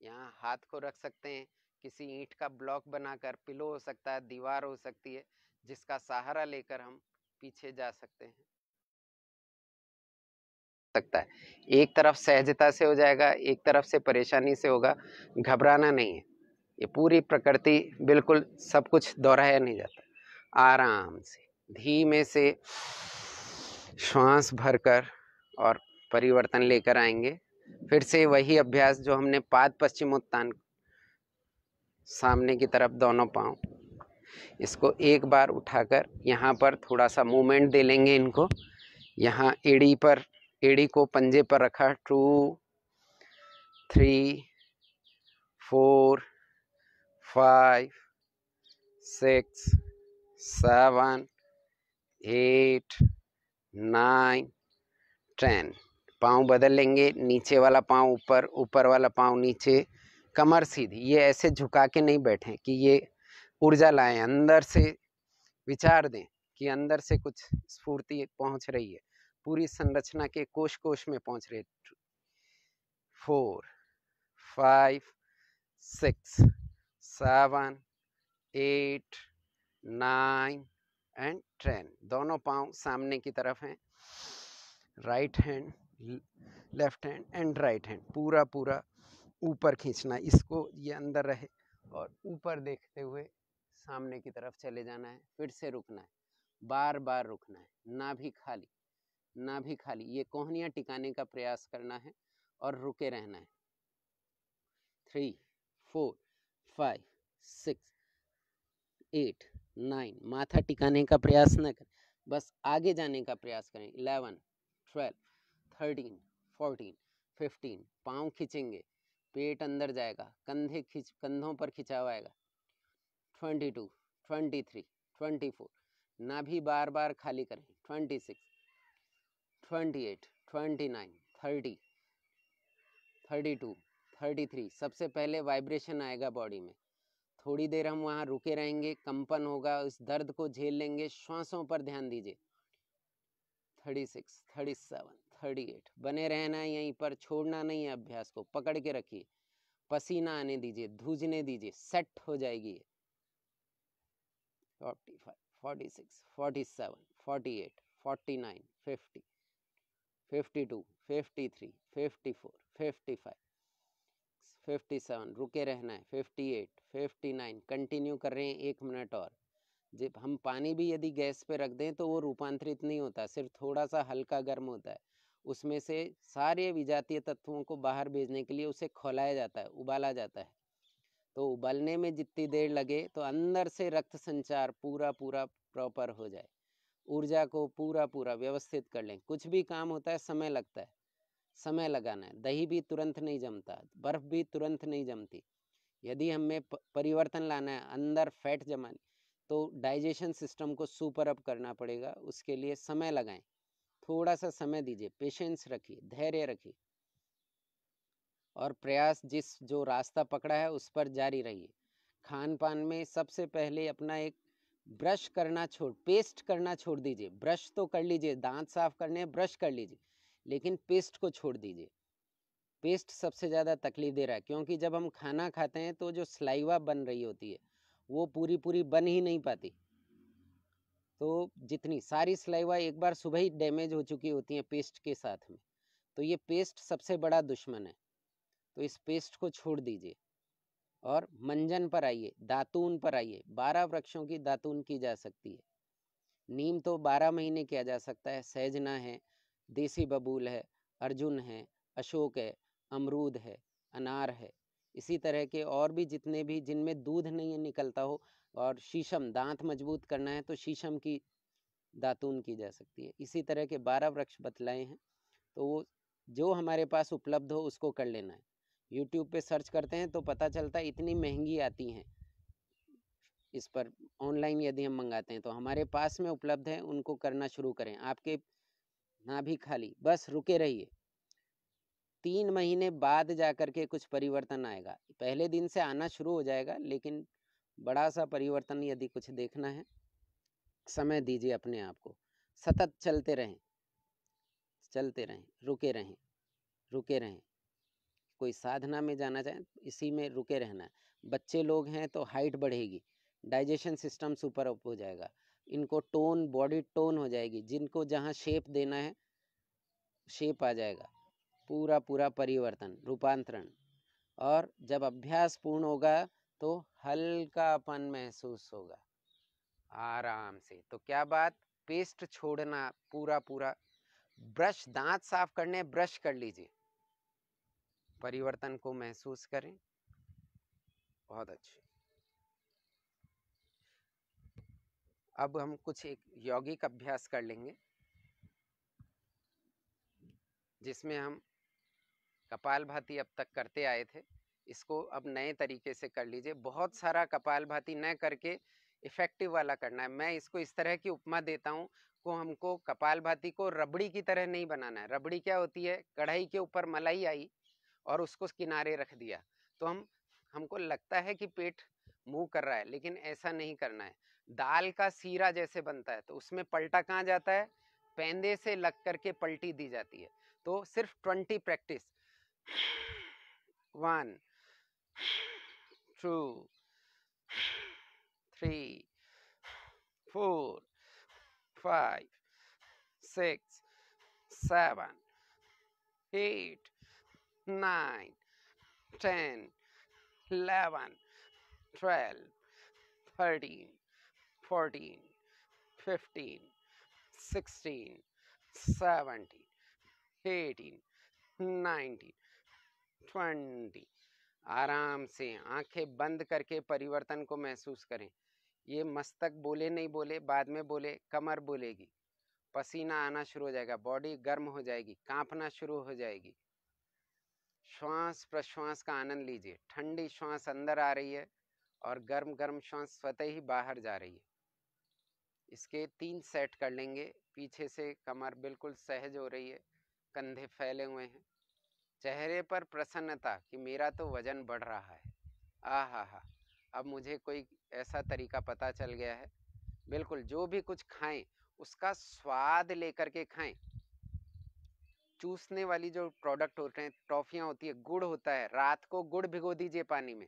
यहाँ हाथ को रख सकते हैं। किसी ईंट का ब्लॉक बनाकर पिलो हो सकता है, दीवार हो सकती है, जिसका सहारा लेकर हम पीछे जा सकते हैं। सकता है। एक तरफ़ सहजता से हो जाएगा, एक तरफ़ से परेशानी से होगा, घबराना नहीं है। ये पूरी प्रकृति बिल्कुल सब कुछ दोहराया नहीं जाता। आराम से, धीमे से श्वास भरकर और परिवर्तन लेकर आएँगे। फिर से वही अभ्यास जो हमने पाद पश्चिमोत्तान सामने की तरफ़ दोनों पाँव, इसको एक बार उठाकर यहाँ पर थोड़ा सा मूवमेंट दे लेंगे इनको। यहाँ एड़ी पर, एड़ी को पंजे पर रखा two three four five six seven eight nine ten पाँव बदल लेंगे, नीचे वाला पाँव ऊपर ऊपर वाला पाँव नीचे, कमर सीधी। ये ऐसे झुका के नहीं बैठे कि ये ऊर्जा लाएँ, अंदर से विचार दें कि अंदर से कुछ स्फूर्ति पहुँच रही है। पूरी संरचना के कोश कोश में पहुँच रहे four five six seven eight nine and ten दोनों पाँव सामने की तरफ़ हैं। Right hand left hand and right hand पूरा पूरा ऊपर खींचना, इसको ये अंदर रहे और ऊपर देखते हुए सामने की तरफ़ चले जाना है, फिर से रुकना है। बार बार रुकना है, ना भी खाली, ना भी खाली। ये कोहनियाँ टिकाने का प्रयास करना है और रुके रहना है। Three four five six, eight, nine, माथा टिकाने का प्रयास न करें। बस आगे जाने का प्रयास करें। Eleven, twelve, thirteen, fourteen, fifteen, पाँव खींचेंगे, पेट अंदर जाएगा, कंधे खींच, कंधों पर खिंचाव आएगा। Twenty two, twenty three, twenty four ना भी बार बार खाली करें। Twenty six, twenty eight, twenty nine, thirty thirty two, thirty three, सबसे पहले वाइब्रेशन आएगा बॉडी में। थोड़ी देर हम वहाँ रुके रहेंगे, कंपन होगा, उस दर्द को झेल लेंगे, श्वासों पर ध्यान दीजिए। Thirty six, thirty seven, thirty eight, बने रहना है यहीं पर, छोड़ना नहीं है अभ्यास को, पकड़ के रखिए। पसीना आने दीजिए धूजने दीजिए, सेट हो जाएगी forty five, forty six, forty seven, forty eight, forty nine, fifty fifty two, fifty three, fifty four, fifty five. Fifty seven रुके रहना है fifty eight fifty nine continue कर रहे हैं एक मिनट और। जब हम पानी भी यदि गैस पे रख दें तो वो रूपांतरित नहीं होता, सिर्फ़ थोड़ा सा हल्का गर्म होता है। उसमें से सारे विजातीय तत्वों को बाहर भेजने के लिए उसे खोलाया जाता है, उबाला जाता है। तो उबलने में जितनी देर लगे तो अंदर से रक्त संचार पूरा पूरा प्रॉपर हो जाए। ऊर्जा को पूरा पूरा व्यवस्थित कर लें। कुछ भी काम होता है, समय लगता है। समय लगाना है। दही भी तुरंत नहीं जमता, बर्फ़ भी तुरंत नहीं जमती। यदि हमें परिवर्तन लाना है, अंदर फैट जमानी तो डाइजेशन सिस्टम को सुपर अप करना पड़ेगा, उसके लिए समय लगाएँ। थोड़ा सा समय दीजिए, पेशेंस रखिए, धैर्य रखिए। और प्रयास जिस, जो रास्ता पकड़ा है, उस पर जारी रहिए। खान पान में सबसे पहले अपना एक ब्रश करना छोड़, पेस्ट करना छोड़ दीजिए। ब्रश तो कर लीजिए, दांत साफ़ करने ब्रश कर लीजिए। लेकिन पेस्ट को छोड़ दीजिए। पेस्ट सबसे ज़्यादा तकलीफ़ दे रहा है, क्योंकि जब हम खाना खाते हैं तो जो स्लाइवा बन रही होती है, वो पूरी पूरी बन ही नहीं पाती। तो जितनी सारी स्लाइवा एक बार सुबह ही डैमेज हो चुकी होती हैं पेस्ट के साथ में तो ये पेस्ट सबसे बड़ा दुश्मन है। तो इस पेस्ट को छोड़ दीजिए और मंजन पर आइए, दातून पर आइए। बारह वृक्षों की दातून की जा सकती है। नीम तो बारह महीने किया जा सकता है सहजना है। देसी बबूल है, अर्जुन है, अशोक है, अमरूद है, अनार है। इसी तरह के और भी जितने भी जिनमें दूध नहीं निकलता हो और शीशम, दांत मज़बूत करना है तो शीशम की दातून की जा सकती है। इसी तरह के बारह वृक्ष बतलाए हैं तो वो जो हमारे पास उपलब्ध हो उसको कर लेना है। यूट्यूब पे सर्च करते हैं तो पता चलता है इतनी महँगी आती हैं। इस पर ऑनलाइन यदि हम मंगाते हैं तो हमारे पास में उपलब्ध है, उनको करना शुरू करें। आपके ना भी खाली, बस रुके रहिए। तीन महीने बाद जा कर के कुछ परिवर्तन आएगा। पहले दिन से आना शुरू हो जाएगा, लेकिन बड़ा सा परिवर्तन यदि कुछ देखना है, समय दीजिए अपने आप को। सतत चलते रहें। चलते रहें, रुके रहें रुके रहें। कोई साधना में जाना चाहें, इसी में रुके रहना। है बच्चे लोग हैं तो हाइट बढ़ेगी, डाइजेशन सिस्टम सुपर अप हो जाएगा। इनको टोन, बॉडी टोन हो जाएगी, जिनको जहाँ शेप देना है, शेप आ जाएगा। पूरा पूरा परिवर्तन, रूपांतरण। और जब अभ्यास पूर्ण होगा तो हल्कापन महसूस होगा। आराम से। तो क्या बात? पेस्ट छोड़ना पूरा पूरा। ब्रश, दांत साफ़ करने, ब्रश कर लीजिए। परिवर्तन को महसूस करें। बहुत अच्छे। अब हम कुछ एक यौगिक अभ्यास कर लेंगे। जिसमें हम कपाल भाती अब तक करते आए थे, इसको अब नए तरीके से कर लीजिए। बहुत सारा कपाल भाती न करके इफ़ेक्टिव वाला करना है। मैं इसको इस तरह की उपमा देता हूँ को हमको कपाल भाती को रबड़ी की तरह नहीं बनाना है। रबड़ी क्या होती है? कढ़ाई के ऊपर मलाई आई और उसको किनारे रख दिया। तो हम, हमको लगता है कि पेट मुँह कर रहा है, लेकिन ऐसा नहीं करना है। दाल का सीरा जैसे बनता है तो उसमें पलटा कहाँ जाता है? पेंदे से लग करके पलटी दी जाती है। तो सिर्फ़ twenty practice. One, two, three, four, five, six, seven, eight, nine, ten, eleven, twelve, thirteen 14, 15, 16, 17, 18, 19, 20, आराम से आँखें बंद करके परिवर्तन को महसूस करें। ये मस्तक बोले नहीं बोले बाद में बोले कमर बोलेगी। पसीना आना शुरू हो जाएगा बॉडी गर्म हो जाएगी कांपना शुरू हो जाएगी। श्वास प्रश्वास का आनंद लीजिए ठंडी श्वास अंदर आ रही है और गर्म गर्म श्वास स्वतः ही बाहर जा रही है। इसके तीन सेट कर लेंगे। पीछे से कमर बिल्कुल सहज हो रही है, कंधे फैले हुए हैं। चेहरे पर प्रसन्नता कि मेरा तो वज़न बढ़ रहा है। आ हा हा अब मुझे कोई ऐसा तरीका पता चल गया है? बिल्कुल, जो भी कुछ खाएँ, उसका स्वाद लेकर के खाएँ। चूसने वाली जो प्रोडक्ट होते हैं, टॉफियाँ होती है, गुड़ होता है, रात को गुड़ भिगो दीजिए पानी में।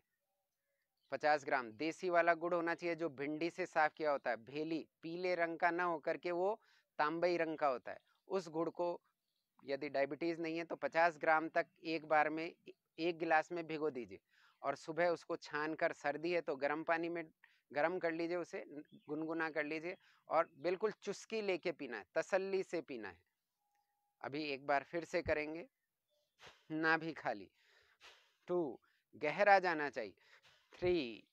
पचास ग्राम। देसी वाला गुड़ होना चाहिए जो भिंडी से साफ़ किया होता है। भेली, पीले रंग का ना होकर के वो तांबई रंग का होता है। उस गुड़ को यदि डायबिटीज़ नहीं है तो पचास ग्राम तक एक बार में एक गिलास में भिगो दीजिए और सुबह उसको छान कर सर्दी है तो गर्म पानी में गर्म कर लीजिए उसे गुनगुना कर लीजिए और बिल्कुल चुस्की लेके पीना है, तसल्ली से पीना है। अभी एक बार फिर से करेंगे, ना भी खाली। टू, गहरा जाना चाहिए। Three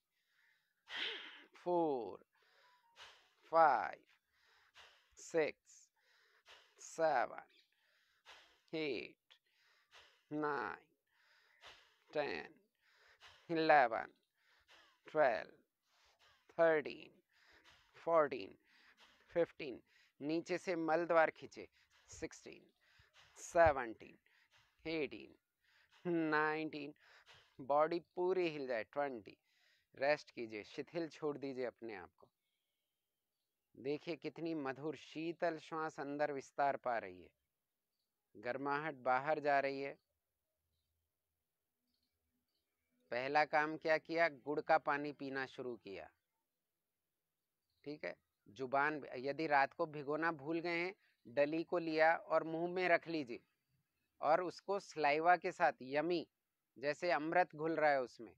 four five six seven eight nine ten eleven twelve thirteen fourteen fifteen नीचे से मल द्वार खींचे sixteen seventeen eighteen nineteen body पूरी हिल जाए ट्वेंटी रेस्ट कीजिए, शिथिल छोड़ दीजिए अपने आप को। देखिए कितनी मधुर, शीतल श्वास अंदर विस्तार पा रही है। गर्माहट बाहर जा रही है। पहला काम क्या किया? गुड़ का पानी पीना शुरू किया। ठीक है? ज़ुबान यदि रात को भिगोना भूल गए हैं, डली को लिया और मुँह में रख लीजिए। और उसको स्लाइवा के साथ, यमी जैसे अमृत घुल रहा है उसमें।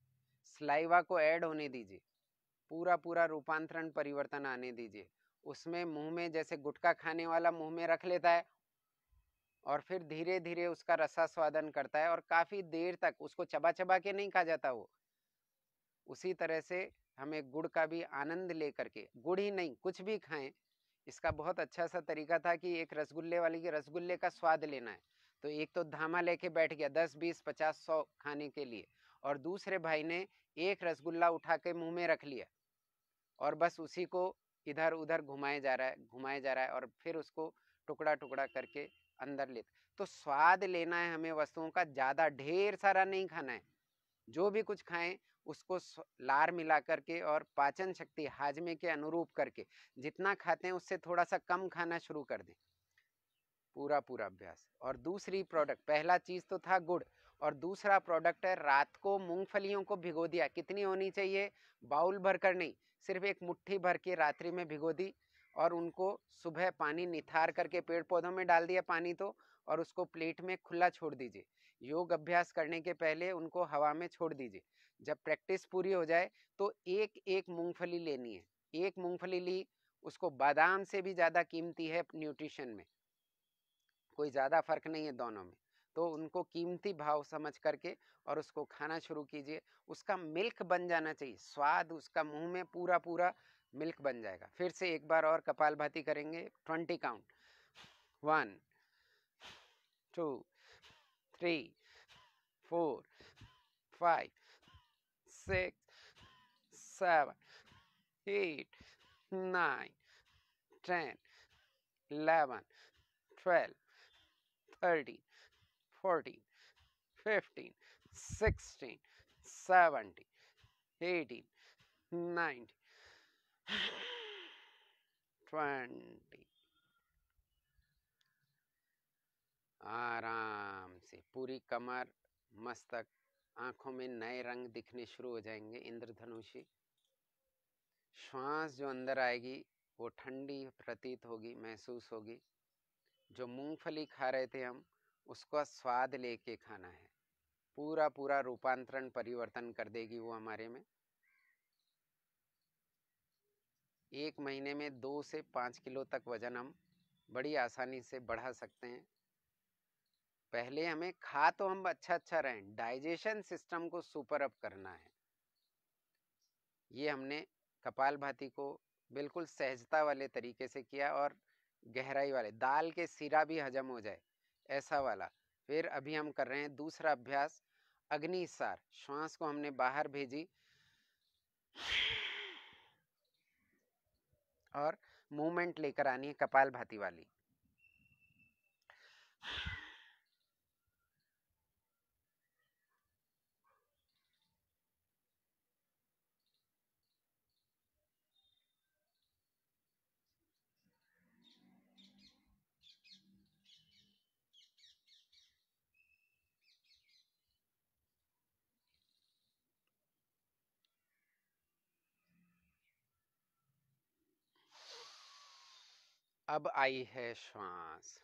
स्लाइवा को ऐड होने दीजिए। पूरा पूरा रूपांतरण परिवर्तन आने दीजिए। उसमें मुँह में जैसे गुटखा खाने वाला मुँह में रख लेता है और फिर धीरे धीरे उसका रसा स्वादन करता है और काफ़ी देर तक उसको चबा चबा के नहीं खा जाता वो। उसी तरह से हमें गुड़ का भी आनंद लेकर के, गुड़ ही नहीं, कुछ भी खाएँ, इसका बहुत अच्छा सा तरीका था कि एक रसगुल्ले वाली के रसगुल्ले का स्वाद लेना है। तो एक तो धामा लेके बैठ गया दस, बीस, पचास, सौ खाने के लिए और दूसरे भाई ने एक रसगुल्ला उठा के मुँह में रख लिया और बस उसी को इधर उधर घुमाए जा रहा है, घुमाए जा रहा है और फिर उसको टुकड़ा टुकड़ा करके अंदर लेते तो स्वाद लेना है हमें वस्तुओं का, ज़्यादा ढेर सारा नहीं खाना है। जो भी कुछ खाएँ, उसको लार मिला करके और पाचन शक्ति हाजमे के अनुरूप करके, जितना खाते हैं उससे थोड़ा सा कम खाना शुरू कर दें। पूरा पूरा अभ्यास। और दूसरी प्रोडक्ट पहला चीज़ तो था गुड़। और दूसरा प्रोडक्ट है, रात को मूंगफलियों को भिगो दिया। कितनी होनी चाहिए? बाउल भर कर नहीं, सिर्फ़ एक मुट्ठी भर के रात्रि में भिगो दी और उनको सुबह पानी निथार करके पेड़ पौधों में डाल दिया पानी तो और उसको प्लेट में खुला छोड़ दीजिए। योग अभ्यास करने के पहले उनको हवा में छोड़ दीजिए। जब प्रैक्टिस पूरी हो जाए तो एक एक मूंगफली लेनी है। एक मूंगफली ली, उसको बादाम से भी ज़्यादा कीमती है न्यूट्रिशन में। कोई ज़्यादा फ़र्क नहीं है दोनों में। तो उनको कीमती भाव समझ करके और उसको खाना शुरू कीजिए। उसका मिल्क बन जाना चाहिए, स्वाद उसका मुँह में पूरा पूरा मिल्क बन जाएगा। फिर से एक बार और कपाल भाती करेंगे, twenty count. One, two, three, four, five, six, seven, eight, nine, ten, eleven, twelve 13, 14, 15, 16, 17, 18, 19, 20. आराम से पूरी कमर मस्तक आँखों में नए रंग दिखने शुरू हो जाएँगे इंद्रधनुषी श्वास जो अंदर आएगी वो ठंडी प्रतीत होगी महसूस होगी जो मूंगफली खा रहे थे हम, उसका स्वाद लेके खाना है। पूरा पूरा रूपांतरण परिवर्तन कर देगी वो हमारे में। एक महीने में दो से पाँच किलो तक वज़न हम बड़ी आसानी से बढ़ा सकते हैं। पहले हमें खा तो हम अच्छा अच्छा रहें, डाइजेशन सिस्टम को सुपर अप करना है। ये हमने कपाल भाती को बिल्कुल सहजता वाले तरीके से किया और गहराई वाले, दाल के सिरा भी हजम हो जाए, ऐसा वाला। फिर अभी हम कर रहे हैं दूसरा अभ्यास अग्निसार श्वास को हमने बाहर भेजी। और मूवमेंट लेकर आनी है कपाल भाती वाली। अब आई है श्वास।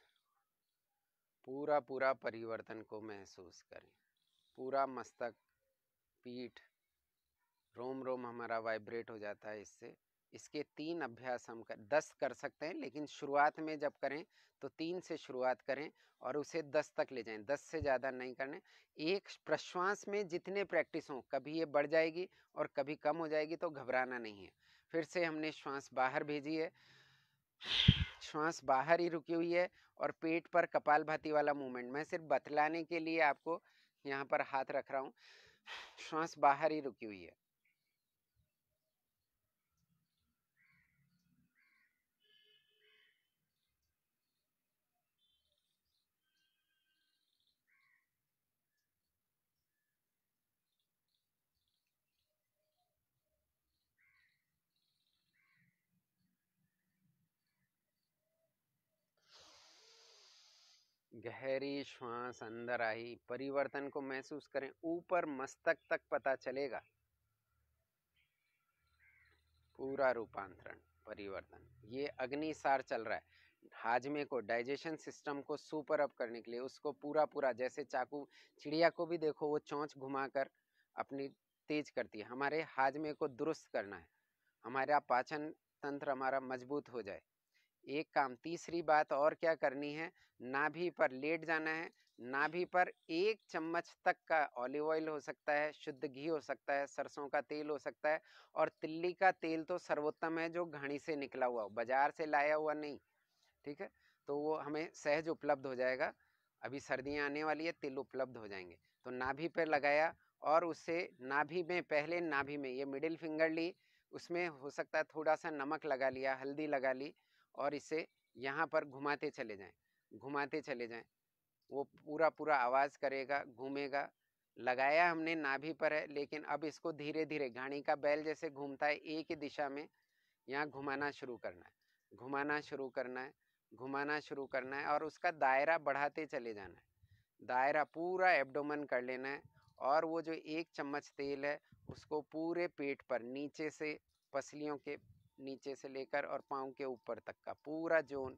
पूरा पूरा परिवर्तन को महसूस करें। पूरा मस्तक, पीठ, रोम रोम हमारा वाइब्रेट हो जाता है इससे। इसके तीन अभ्यास हम कर, दस कर सकते हैं, लेकिन शुरुआत में जब करें तो तीन से शुरुआत करें और उसे दस तक ले जाएँ। दस से ज़्यादा नहीं करने एक प्रश्वास में जितने प्रैक्टिस हों, कभी ये बढ़ जाएगी और कभी कम हो जाएगी तो घबराना नहीं है। फिर से हमने श्वास बाहर भेजी है। श्वास बाहर ही रुकी हुई है और पेट पर कपाल भाती वाला मूवमेंट। मैं सिर्फ़ बतलाने के लिए आपको यहाँ पर हाथ रख रहा हूँ। श्वास बाहर ही रुकी हुई है। गहरी श्वास अंदर आई, परिवर्तन को महसूस करें, ऊपर मस्तक तक पता चलेगा। पूरा रूपांतरण, परिवर्तन, ये अग्निसार चल रहा है। हाजमे को, डाइजेशन सिस्टम को सुपर अप करने के लिए, उसको पूरा पूरा जैसे चाकू, चिड़िया को भी देखो, वो चौंच घुमाकर अपनी तेज करती है। हमारे हाजमे को दुरुस्त करना है। हमारा पाचन तंत्र हमारा मज़बूत हो जाए। एक काम, तीसरी बात और क्या करनी है? नाभि पर लेट जाना है नाभि पर एक चम्मच तक का ऑलिव ऑयल हो सकता है, शुद्ध घी हो सकता है, सरसों का तेल हो सकता है और तिल्ली का तेल तो सर्वोत्तम है जो घाणी से निकला हुआ हो, बाज़ार से लाया हुआ नहीं, ठीक है? तो वो हमें सहज उपलब्ध हो जाएगा। अभी सर्दियाँ आने वाली है, तिल उपलब्ध हो जाएँगे। तो नाभि पर लगाया और उससे नाभि में, पहले नाभि में, ये मिडिल फिंगर ली, उसमें हो सकता है थोड़ा सा नमक लगा लिया, हल्दी लगा ली और इसे यहाँ पर घुमाते चले जाएँ। घुमाते चले जाएँ। वो पूरा पूरा आवाज़ करेगा, घूमेगा। लगाया हमने, नाभि पर है, लेकिन अब इसको धीरे धीरे घाणी का बैल जैसे घूमता है, एक ही दिशा में यहाँ घुमाना शुरू करना है। घुमाना शुरू करना है, घुमाना शुरू करना है और उसका दायरा बढ़ाते चले जाना है। दायरा पूरा एब्डोमन कर लेना है और वो जो एक चम्मच तेल है, उसको पूरे पेट पर, नीचे से पसलियों के नीचे से लेकर और पाँव के ऊपर तक का पूरा जोन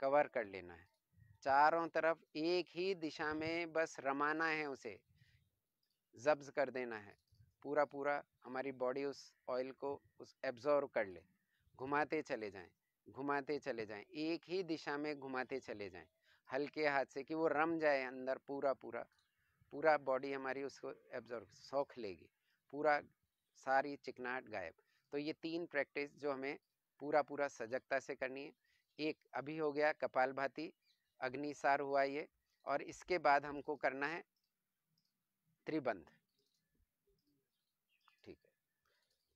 कवर कर लेना है। चारों तरफ़ एक ही दिशा में बस रमाना है उसे। जब्ज कर देना है। पूरा पूरा हमारी बॉडी उस ऑयल को उस एब्जॉर्व कर ले। घुमाते चले जाएँ, घुमाते चले जाएँ। एक ही दिशा में घुमाते चले जाएँ। हल्के हाथ से कि वो रम जाए अंदर पूरा पूरा पूरा बॉडी हमारी उसको एब्जॉर्व सौख लेगी। पूरा सारी चिकनाहट गायब। तो ये तीन प्रैक्टिस जो हमें पूरा पूरा सजगता से करनी है। एक, अभी हो गया कपाल भाती अग्निसार हुआ ये, और इसके बाद हमको करना है त्रिबंध। ठीक है।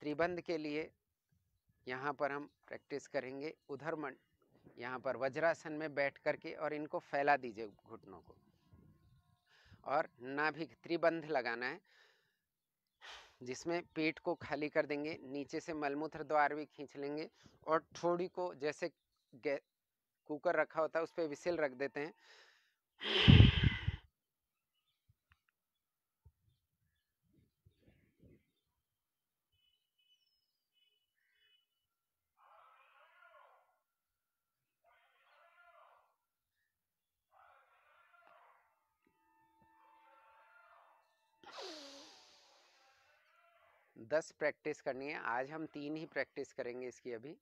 त्रिबंध के लिए यहाँ पर हम प्रैक्टिस करेंगे उधर मन यहाँ पर वज्रासन में बैठ करके और इनको फैला दीजिए घुटनों को। और नाभिक, त्रिबंध लगाना है। जिसमें पेट को खाली कर देंगे, नीचे से मलमूत्र द्वार भी खींच लेंगे और थोड़ी को जैसे कुकर रखा होता है, उस पर विसिल रख देते हैं। दस प्रैक्टिस करनी है, आज हम तीन ही प्रैक्टिस करेंगे इसकी अभी।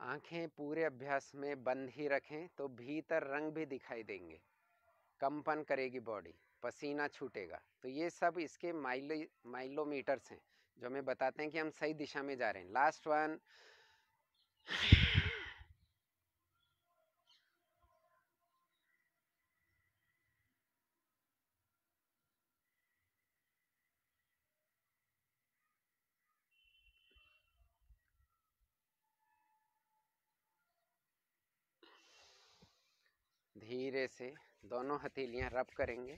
आँखें पूरे अभ्यास में बंद ही रखें तो भीतर रंग भी दिखाई देंगे। कंपन करेगी बॉडी। पसीना छूटेगा। तो ये सब इसके माइलो, माइलोमीटर्स हैं, जो हमें बताते हैं कि हम सही दिशा में जा रहे हैं। लास्ट वन धीरे से दोनों हथेलियाँ रब करेंगे।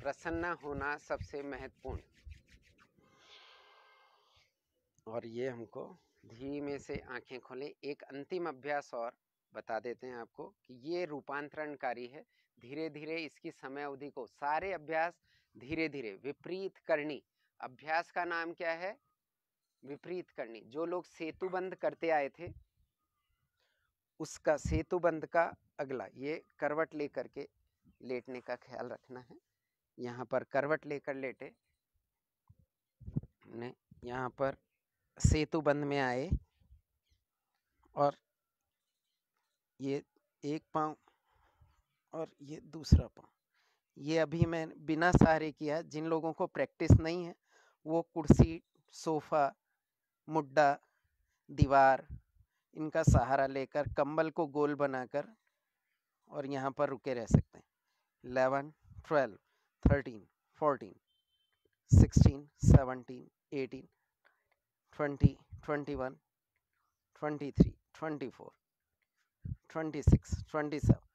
प्रसन्न होना सबसे महत्वपूर्ण। और ये हमको धीमे से आँखें खोलें। एक अंतिम अभ्यास और बता देते हैं आपको कि ये रूपांतरणकारी है। धीरे धीरे इसकी समय अवधि को सारे अभ्यास धीरे धीरे विपरीत करनी। अभ्यास का नाम क्या है? विपरीत करनी। जो लोग सेतु बंद करते आए थे उसका सेतु बंद का अगला, ये करवट लेकर के लेटने का ख्याल रखना है। यहाँ पर करवट लेकर लेटे। ने, यहाँ पर सेतु बंद में आए और ये एक पाँव और ये दूसरा पाँव। ये अभी मैं बिना सहारे किया, जिन लोगों को प्रैक्टिस नहीं है, वो कुर्सी, सोफ़ा, मुड्डा, दीवार इनका सहारा लेकर, कंबल को गोल बनाकर और यहाँ पर रुके रह सकते हैं। Eleven, twelve, thirteen, fourteen, sixteen, seventeen, eighteen, twenty twenty one, twenty three, twenty four, twenty six, twenty seven,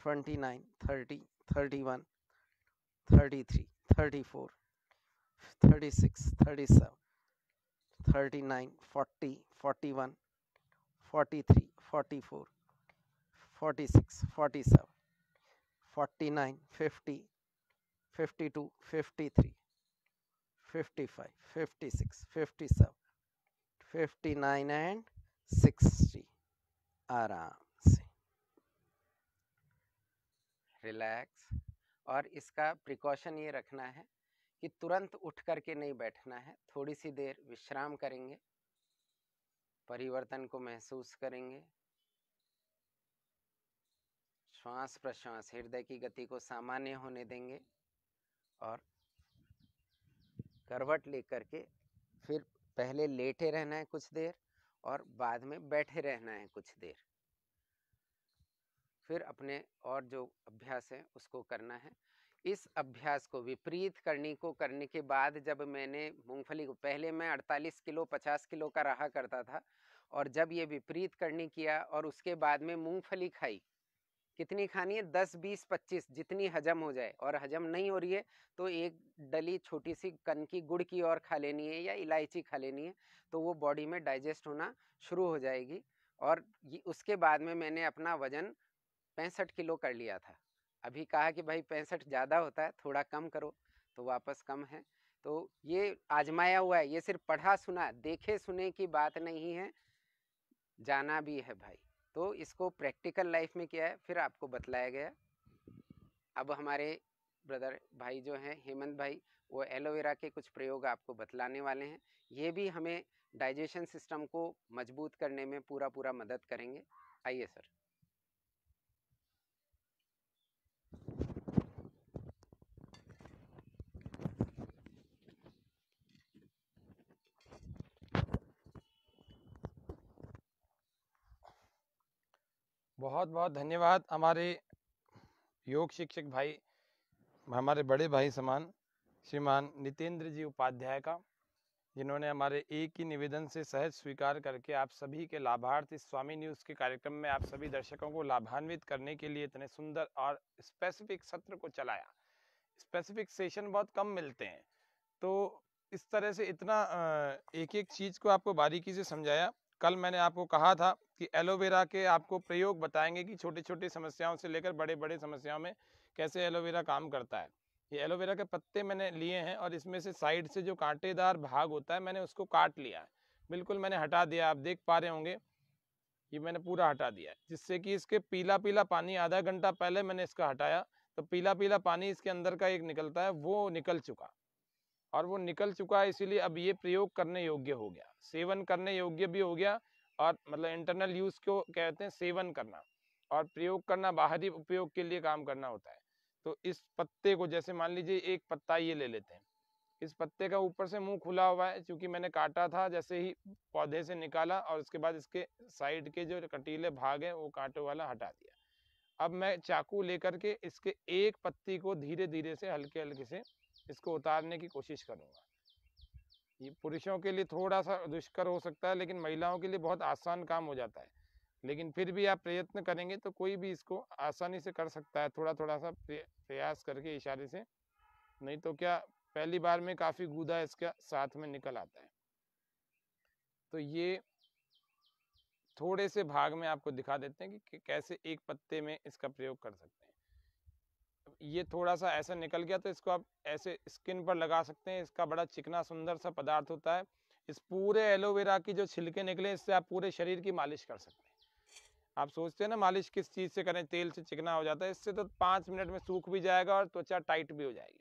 twenty nine, thirty thirty one, thirty three, thirty four, thirty six, thirty seven, thirty nine, forty forty one 43, 44, 46, 47, 49, 50, 52, 53, 55, 56, 57, 59 and 60 आराम से relax और इसका precaution ये रखना है कि तुरंत उठ करके नहीं बैठना है। थोड़ी सी देर विश्राम करेंगे। परिवर्तन को महसूस करेंगे। श्वास प्रश्वास, हृदय की गति को सामान्य होने देंगे और करवट लेकर के फिर पहले लेटे रहना है कुछ देर और बाद में बैठे रहना है कुछ देर। फिर अपने और जो अभ्यास है उसको करना है। इस अभ्यास को विपरीत करने को, करने के बाद जब मैंने मूंगफली को, पहले मैं 48 किलो 50 किलो का रहा करता था और जब ये विपरीत करने किया और उसके बाद में मूंगफली खाई, कितनी खानी है? दस, बीस, पच्चीस, जितनी हजम हो जाए और हजम नहीं हो रही है तो एक डली छोटी सी कन की गुड़ की और खा लेनी है या इलायची खा लेनी है तो वो बॉडी में डाइजेस्ट होना शुरू हो जाएगी और उसके बाद में मैंने अपना वज़न पैंसठ किलो कर लिया था। अभी कहा कि भाई पैंसठ ज़्यादा होता है, थोड़ा कम करो तो वापस कम है। तो ये आजमाया हुआ है, ये सिर्फ़ पढ़ा सुना देखे सुने की बात नहीं है, जाना भी है भाई। तो इसको प्रैक्टिकल लाइफ में किया है, फिर आपको बतलाया गया। अब हमारे ब्रदर भाई जो हैं, हेमंत भाई, वो एलोवेरा के कुछ प्रयोग आपको बतलाने वाले हैं। ये भी हमें डाइजेशन सिस्टम को मज़बूत करने में पूरा पूरा मदद करेंगे। आइए सर। बहुत बहुत धन्यवाद हमारे योग शिक्षक भाई, हमारे बड़े भाई समान, श्रीमान नितेंद्र जी उपाध्याय का, जिन्होंने हमारे एक ही निवेदन से सहज स्वीकार करके आप सभी के लाभार्थ स्वामी न्यूज़ के कार्यक्रम में आप सभी दर्शकों को लाभान्वित करने के लिए इतने सुंदर और स्पेसिफिक सत्र को चलाया। स्पेसिफिक सेशन बहुत कम मिलते हैं। तो इस तरह से इतना एक एक चीज़ को आपको बारीकी से समझाया। कल मैंने आपको कहा था कि एलोवेरा के आपको प्रयोग बताएँगे कि छोटी छोटी समस्याओं से लेकर बड़े बड़े समस्याओं में कैसे एलोवेरा काम करता है। ये एलोवेरा के पत्ते मैंने लिए हैं और इसमें से साइड से जो कांटेदार भाग होता है, मैंने उसको काट लिया है। बिल्कुल मैंने हटा दिया, आप देख पा रहे होंगे। ये मैंने पूरा हटा दिया है, जिससे कि इसके पीला पीला पानी आधा घंटा पहले मैंने इसका हटाया तो पीला पीला पानी इसके अंदर का एक निकलता है, वो निकल चुका। और वो निकल चुका है, इसीलिए अब ये प्रयोग करने योग्य हो गया। सेवन करने योग्य भी हो गया और मतलब इंटरनल यूज़ को कहते हैं सेवन करना और प्रयोग करना, बाहरी उपयोग के लिए काम करना होता है। तो इस पत्ते को जैसे मान लीजिए एक पत्ता ये ले लेते हैं। इस पत्ते का ऊपर से मुँह खुला हुआ है क्योंकि मैंने काटा था, जैसे ही पौधे से निकाला और उसके बाद इसके साइड के जो कटीले भाग है, वो कांटे वाला हटा दिया। अब मैं चाकू लेकर के इसके एक पत्ती को धीरे धीरे से हल्के हल्के से इसको उतारने की कोशिश करूँगा। ये पुरुषों के लिए थोड़ा सा दुष्कर हो सकता है, लेकिन महिलाओं के लिए बहुत आसान काम हो जाता है। लेकिन फिर भी आप प्रयत्न करेंगे तो कोई भी इसको आसानी से कर सकता है थोड़ा थोड़ा सा प्रयास करके इशारे से। नहीं तो क्या पहली बार में काफ़ी गूदा इसका साथ में निकल आता है। तो ये थोड़े से भाग में आपको दिखा देते हैं कि कैसे एक पत्ते में इसका प्रयोग कर सकते हैं। ये थोड़ा सा ऐसा निकल गया तो इसको आप ऐसे स्किन पर लगा सकते हैं, इसका बड़ा चिकना सुंदर सा पदार्थ होता है। इस पूरे एलोवेरा की जो छिलके निकले इससे आप पूरे शरीर की मालिश कर सकते हैं। आप सोचते हैं ना, मालिश किस चीज़ से करें, तेल से चिकना हो जाता है, इससे तो पाँच मिनट में सूख भी जाएगा और त्वचा टाइट भी हो जाएगी।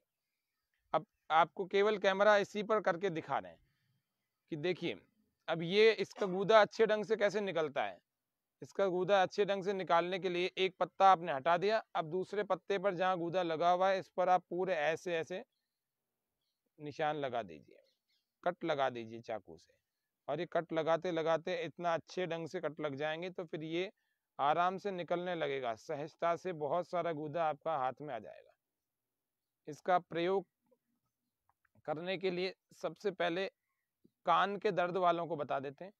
अब आपको केवल कैमरा इसी पर करके दिखा रहे हैं कि देखिए, अब ये इसका गूदा अच्छे ढंग से कैसे निकलता है? इसका गूदा अच्छे ढंग से निकालने के लिए एक पत्ता आपने हटा दिया। अब दूसरे पत्ते पर जहाँ गूदा लगा हुआ है, इस पर आप पूरे ऐसे ऐसे निशान लगा दीजिए। कट लगा दीजिए चाकू से। और ये कट लगाते लगाते इतना अच्छे ढंग से कट लग जाएँगे तो फिर ये आराम से निकलने लगेगा। सहजता से बहुत सारा गूदा आपका हाथ में आ जाएगा। इसका प्रयोग करने के लिए सबसे पहले कान के दर्द वालों को बता देते हैं।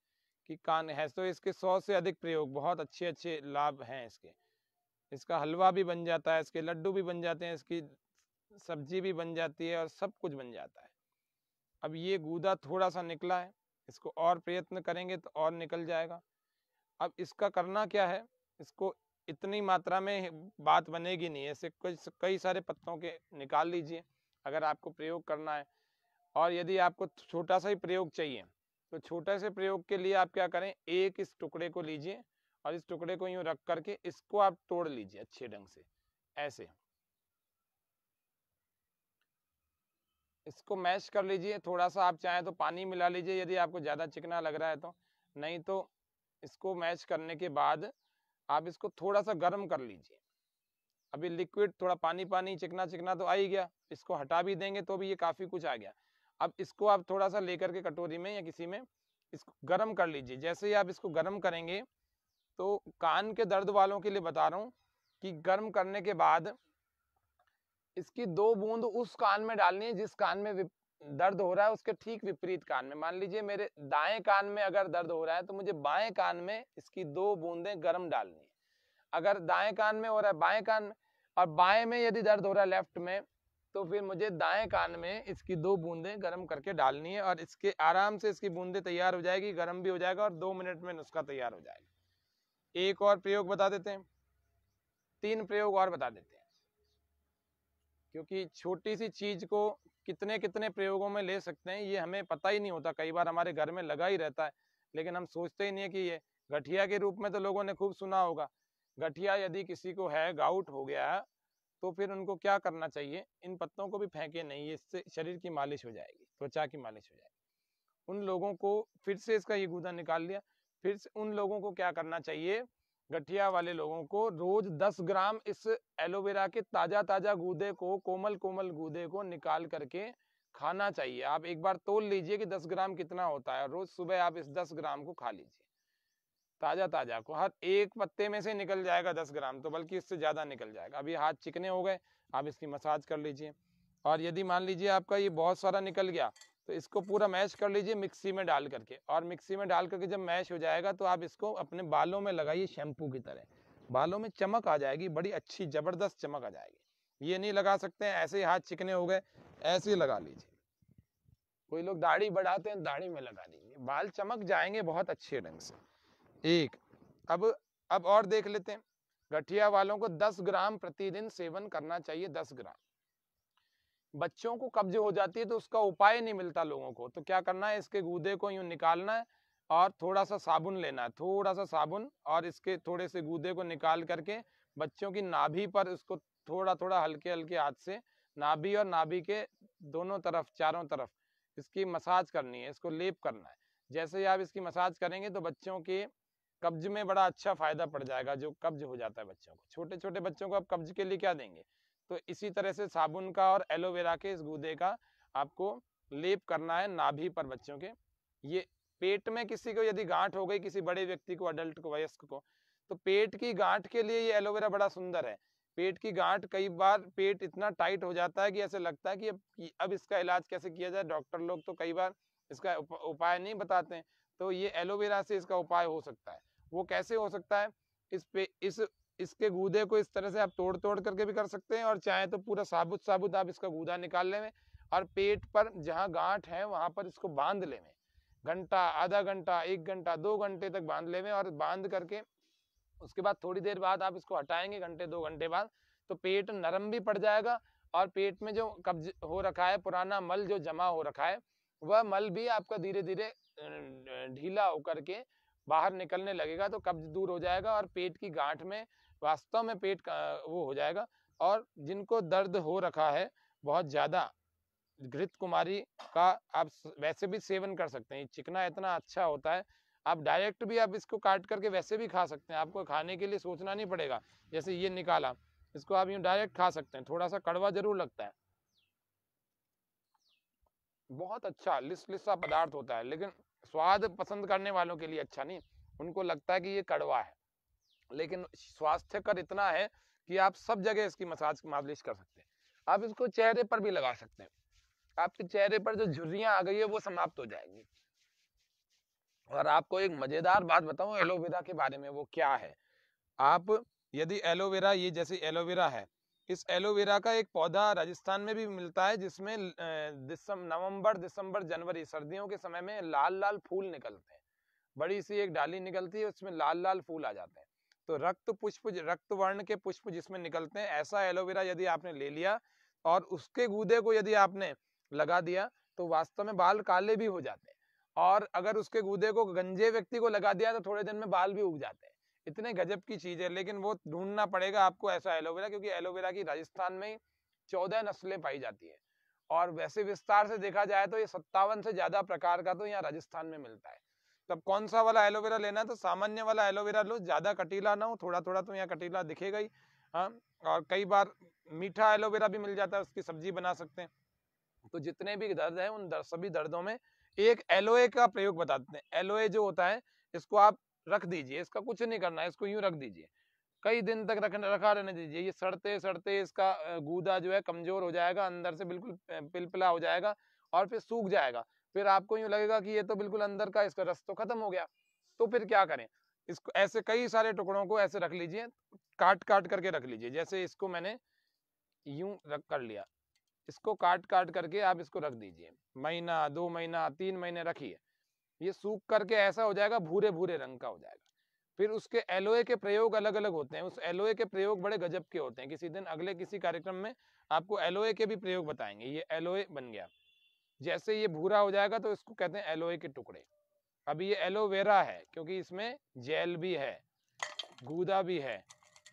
कि कान है तो इसके सौ से अधिक प्रयोग, बहुत अच्छे अच्छे लाभ हैं इसके। इसका हलवा भी बन जाता है, इसके लड्डू भी बन जाते हैं, इसकी सब्ज़ी भी बन जाती है और सब कुछ बन जाता है। अब ये गूदा थोड़ा सा निकला है, इसको और प्रयत्न करेंगे तो और निकल जाएगा। अब इसका करना क्या है? इसको इतनी मात्रा में बात बनेगी नहीं, ऐसे कई कई सारे पत्तों के निकाल लीजिए, अगर आपको प्रयोग करना है। और यदि आपको छोटा सा ही प्रयोग चाहिए तो छोटे से प्रयोग के लिए आप क्या करें, एक इस टुकड़े को लीजिए और इस टुकड़े को यूँ रख करके इसको आप तोड़ लीजिए अच्छे ढंग से, ऐसे। इसको मैश कर लीजिए थोड़ा सा आप चाहें तो पानी मिला लीजिए यदि आपको ज़्यादा चिकना लग रहा है तो नहीं तो इसको मैश करने के बाद आप इसको थोड़ा सा गर्म कर लीजिए। अभी लिक्विड थोड़ा पानी पानी चिकना चिकना तो आ ही गया, इसको हटा भी देंगे तो भी ये काफ़ी कुछ आ गया। अब इसको आप थोड़ा सा लेकर के कटोरी में या किसी में इसको गर्म कर लीजिए। जैसे ही आप इसको गर्म करेंगे तो कान के दर्द वालों के लिए बता रहा हूँ कि गर्म करने के बाद इसकी दो बूंद उस कान में डालनी है जिस कान में दर्द हो रहा है, उसके ठीक विपरीत कान में। मान लीजिए मेरे दाएँ कान में अगर दर्द हो रहा है तो मुझे बाएँ कान में इसकी दो बूंदें गर्म डालनी है। अगर दाएँ कान में हो रहा है, बाएँ कान में और बाएँ में यदि दर्द हो रहा है, लेफ़्ट में तो फिर मुझे दाएँ कान में इसकी दो बूंदें गर्म करके डालनी है और इसके आराम से इसकी बूंदें तैयार हो जाएगी, गर्म भी हो जाएगा और दो मिनट में नुस्खा तैयार हो जाएगा। एक और प्रयोग बता देते हैं। तीन प्रयोग और बता देते हैं। क्योंकि छोटी सी चीज़ को कितने कितने प्रयोगों में ले सकते हैं, ये हमें पता ही नहीं होता। कई बार हमारे घर में लगा ही रहता है, लेकिन हम सोचते ही नहीं है कि ये गठिया के रूप में तो लोगों ने खूब सुना होगा। गठिया यदि किसी को है गाउट हो गया तो फिर उनको क्या करना चाहिए? इन पत्तों को भी फेंके नहीं, इससे शरीर की मालिश हो जाएगी, त्वचा की मालिश हो जाएगी। उन लोगों को फिर से इसका ये गूदा निकाल लिया। फिर से उन लोगों को क्या करना चाहिए? गठिया वाले लोगों को रोज 10 ग्राम इस एलोवेरा के ताज़ा ताज़ा गूदे को कोमल कोमल गूदे को निकाल करके खाना चाहिए। आप एक बार तोल लीजिए कि 10 ग्राम कितना होता है रोज सुबह आप इस 10 ग्राम को खा लीजिए। ताज़ा ताज़ा को हर एक पत्ते में से निकल जाएगा दस ग्राम तो बल्कि इससे ज़्यादा निकल जाएगा। अभी हाथ चिकने हो गए, आप इसकी मसाज कर लीजिए। और यदि मान लीजिए आपका ये बहुत सारा निकल गया तो इसको पूरा मैश कर लीजिए मिक्सी में डाल करके। और मिक्सी में डाल करके जब मैश हो जाएगा तो आप इसको अपने बालों में लगाइए शैम्पू की तरह। बालों में चमक आ जाएगी, बड़ी अच्छी ज़बरदस्त चमक आ जाएगी। ये नहीं लगा सकते हैं ऐसे ही हाथ चिकने हो गए, ऐसे ही लगा लीजिए। कोई लोग दाढ़ी बढ़ाते हैं, दाढ़ी में लगा लीजिए। बाल चमक जाएँगे बहुत अच्छे ढंग से। एक, अब अब और देख लेते हैं। गठिया वालों को 10 ग्राम प्रतिदिन सेवन करना चाहिए 10 ग्राम। बच्चों को कब्ज हो जाती है तो उसका उपाय नहीं मिलता लोगों को। तो क्या करना है, इसके गूदे को यूँ निकालना है और थोड़ा सा साबुन लेना है थोड़ा सा साबुन और इसके थोड़े से गूदे को निकाल करके बच्चों की नाभि पर इसको थोड़ा थोड़ा हल्के हल्के हाथ से नाभि और नाभि के दोनों तरफ़, चारों तरफ़ इसकी मसाज करनी है, इसको लेप करना है। जैसे ही आप इसकी मसाज करेंगे तो बच्चों के कब्ज में बड़ा अच्छा फ़ायदा पड़ जाएगा जो कब्ज हो जाता है बच्चों को। छोटे छोटे बच्चों को आप कब्ज के लिए क्या देंगे? तो इसी तरह से साबुन का और एलोवेरा के इस गूदे का आपको लेप करना है नाभि पर बच्चों के। ये पेट में किसी को यदि गांठ हो गई किसी बड़े व्यक्ति को अडल्ट को, वयस्क को तो पेट की गांठ के लिए ये एलोवेरा बड़ा सुंदर है। पेट की गांठ कई बार पेट इतना टाइट हो जाता है कि ऐसे लगता है कि अब इसका इलाज कैसे किया जाए? डॉक्टर लोग तो कई बार इसका उपाय नहीं बताते तो ये एलोवेरा से इसका उपाय हो सकता है। वो कैसे हो सकता है? इस पे, इस, इसके गूदे को इस तरह से आप तोड़ तोड़ करके भी कर सकते हैं और चाहे तो पूरा साबुत साबुत आप इसका गूदा निकाल ले और पेट पर जहाँ गांठ है, वहाँ पर इसको बाँध ले घंटा, आधा घंटा, एक घंटा, दो घंटे तक बाँध लेवें और बाँध करके उसके बाद थोड़ी देर बाद आप इसको हटाएँगे, घंटे, दो घंटे बाद तो पेट नरम भी पड़ जाएगा और पेट में जो कब्ज हो रखा है, पुराना मल जो जमा हो रखा है वह मल भी आपका धीरे धीरे ढीला होकर के बाहर निकलने लगेगा तो कब्ज दूर हो जाएगा और पेट की गांठ में, वास्तव में पेट का, वो हो जाएगा और जिनको दर्द हो रखा है, बहुत ज़्यादा, घृत कुमारी का आप वैसे भी सेवन कर सकते हैं। चिकना इतना अच्छा होता है, आप डायरेक्ट भी आप इसको काट करके वैसे भी खा सकते हैं। आपको खाने के लिए सोचना नहीं पड़ेगा, जैसे ये निकाला, इसको आप यूँ डायरेक्ट खा सकते हैं थोड़ा सा कड़वा ज़रूर लगता है। बहुत अच्छा लिस लिस्सा पदार्थ होता है, लेकिन स्वाद पसंद करने वालों के लिए अच्छा नहीं। उनको लगता है कि ये कड़वा है, लेकिन स्वास्थ्यकर इतना है कि आप सब जगह इसकी मसाज, मालिश कर सकते हैं। आप इसको चेहरे पर भी लगा सकते हैं। आपके चेहरे पर जो झुर्रियाँ आ गई है, वो समाप्त हो जाएँगी। और आपको एक मज़ेदार बात बताऊँ, एलोवेरा के बारे में वो क्या है? आप यदि एलोवेरा, ये जैसे एलोवेरा है इस एलोवेरा का एक पौधा राजस्थान में भी मिलता है, जिसमें नवंबर, दिसंबर, जनवरी सर्दियों के समय में लाल लाल फूल निकलते हैं। बड़ी सी एक डाली निकलती है, उसमें लाल लाल फूल आ जाते हैं। तो रक्त पुष्प, रक्त वर्ण के पुष्प जिसमें निकलते हैं, ऐसा एलोवेरा यदि आपने ले लिया और उसके गूदे को यदि आपने लगा दिया तो वास्तव में बाल काले भी हो जाते हैं। और अगर उसके गूदे को गंजे व्यक्ति को लगा दिया तो थोड़े दिन में बाल भी उग जाते हैं। इतने गजब की चीज़ है, लेकिन वो ढूंढना पड़ेगा आपको ऐसा एलोवेरा, क्योंकि एलोवेरा की राजस्थान में चौदह नस्लें पाई जाती है। और वैसे विस्तार से देखा जाए तो ये सत्तावन से ज़्यादा प्रकार का तो यहाँ राजस्थान में मिलता है। तब कौन सा वाला एलोवेरा लेना है? तो सामान्य वाला एलोवेरा लो, ज़्यादा कटीला ना हो थोड़ा थोड़ा तो यहाँ कटीला दिखेगा ही हाँ। और कई बार मीठा एलोवेरा भी मिल जाता है, उसकी सब्ज़ी बना सकते हैं। तो जितने भी दर्द है, उन सभी दर्दों में एक एलोए का प्रयोग बताते हैं। एलोए जो होता है, इसको आप रख दीजिए, इसका कुछ नहीं करना है, इसको यूँ रख दीजिए। कई दिन तक रख रखा रहने दीजिए, ये सड़ते सड़ते इसका गूदा जो है कमज़ोर हो जाएगा, अंदर से बिल्कुल पिलपिला हो जाएगा और फिर सूख जाएगा। फिर आपको यूँ लगेगा कि ये तो बिल्कुल अंदर का, इसका रस तो खत्म हो गया। तो फिर क्या करें? इसको, ऐसे कई सारे टुकड़ों को ऐसे रख लीजिए, काट काट करके रख लीजिए, जैसे इसको मैंने यूँ रख, कर लिया। इसको काट काट करके आप इसको रख दीजिए। महीना, दो महीना, तीन महीने रखिए। ये सूख करके ऐसा हो जाएगा भूरे भूरे रंग का हो जाएगा। फिर उसके एलोए के प्रयोग अलग अलग होते हैं। उस एलोए के प्रयोग बड़े गजब के होते हैं। किसी दिन अगले किसी कार्यक्रम में आपको एलोए के भी प्रयोग बताएँगे। ये एलोए बन गया। जैसे ये भूरा हो जाएगा तो इसको कहते हैं एलोए के टुकड़े। अभी ये एलोवेरा है, क्योंकि इसमें जेल भी है, गूदा भी है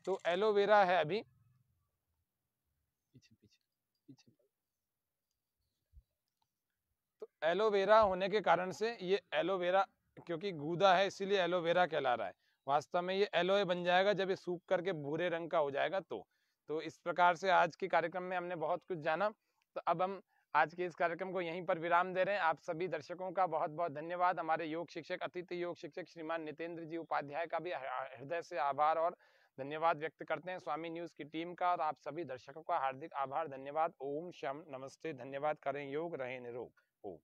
तो एलोवेरा है अभी। एलोवेरा होने के कारण से ये एलोवेरा क्योंकि गूदा है, इसीलिए एलोवेरा कहला रहा है। वास्तव में ये एलोए बन जाएगा जब ये सूख करके भूरे रंग का हो जाएगा तो। तो इस प्रकार से आज के कार्यक्रम में हमने बहुत कुछ जाना। तो अब हम आज के इस कार्यक्रम को यहीं पर विराम दे रहे हैं। आप सभी दर्शकों का बहुत बहुत धन्यवाद। हमारे योग शिक्षक, अतिथि योग शिक्षक श्रीमान नितेंद्र जी उपाध्याय का भी हृदय से आभार और धन्यवाद व्यक्त करते हैं स्वामी न्यूज़ की टीम का। और आप सभी दर्शकों का हार्दिक आभार, धन्यवाद। ओम शम नमस्ते। धन्यवाद। करें योग, रहे निरोग। ओम।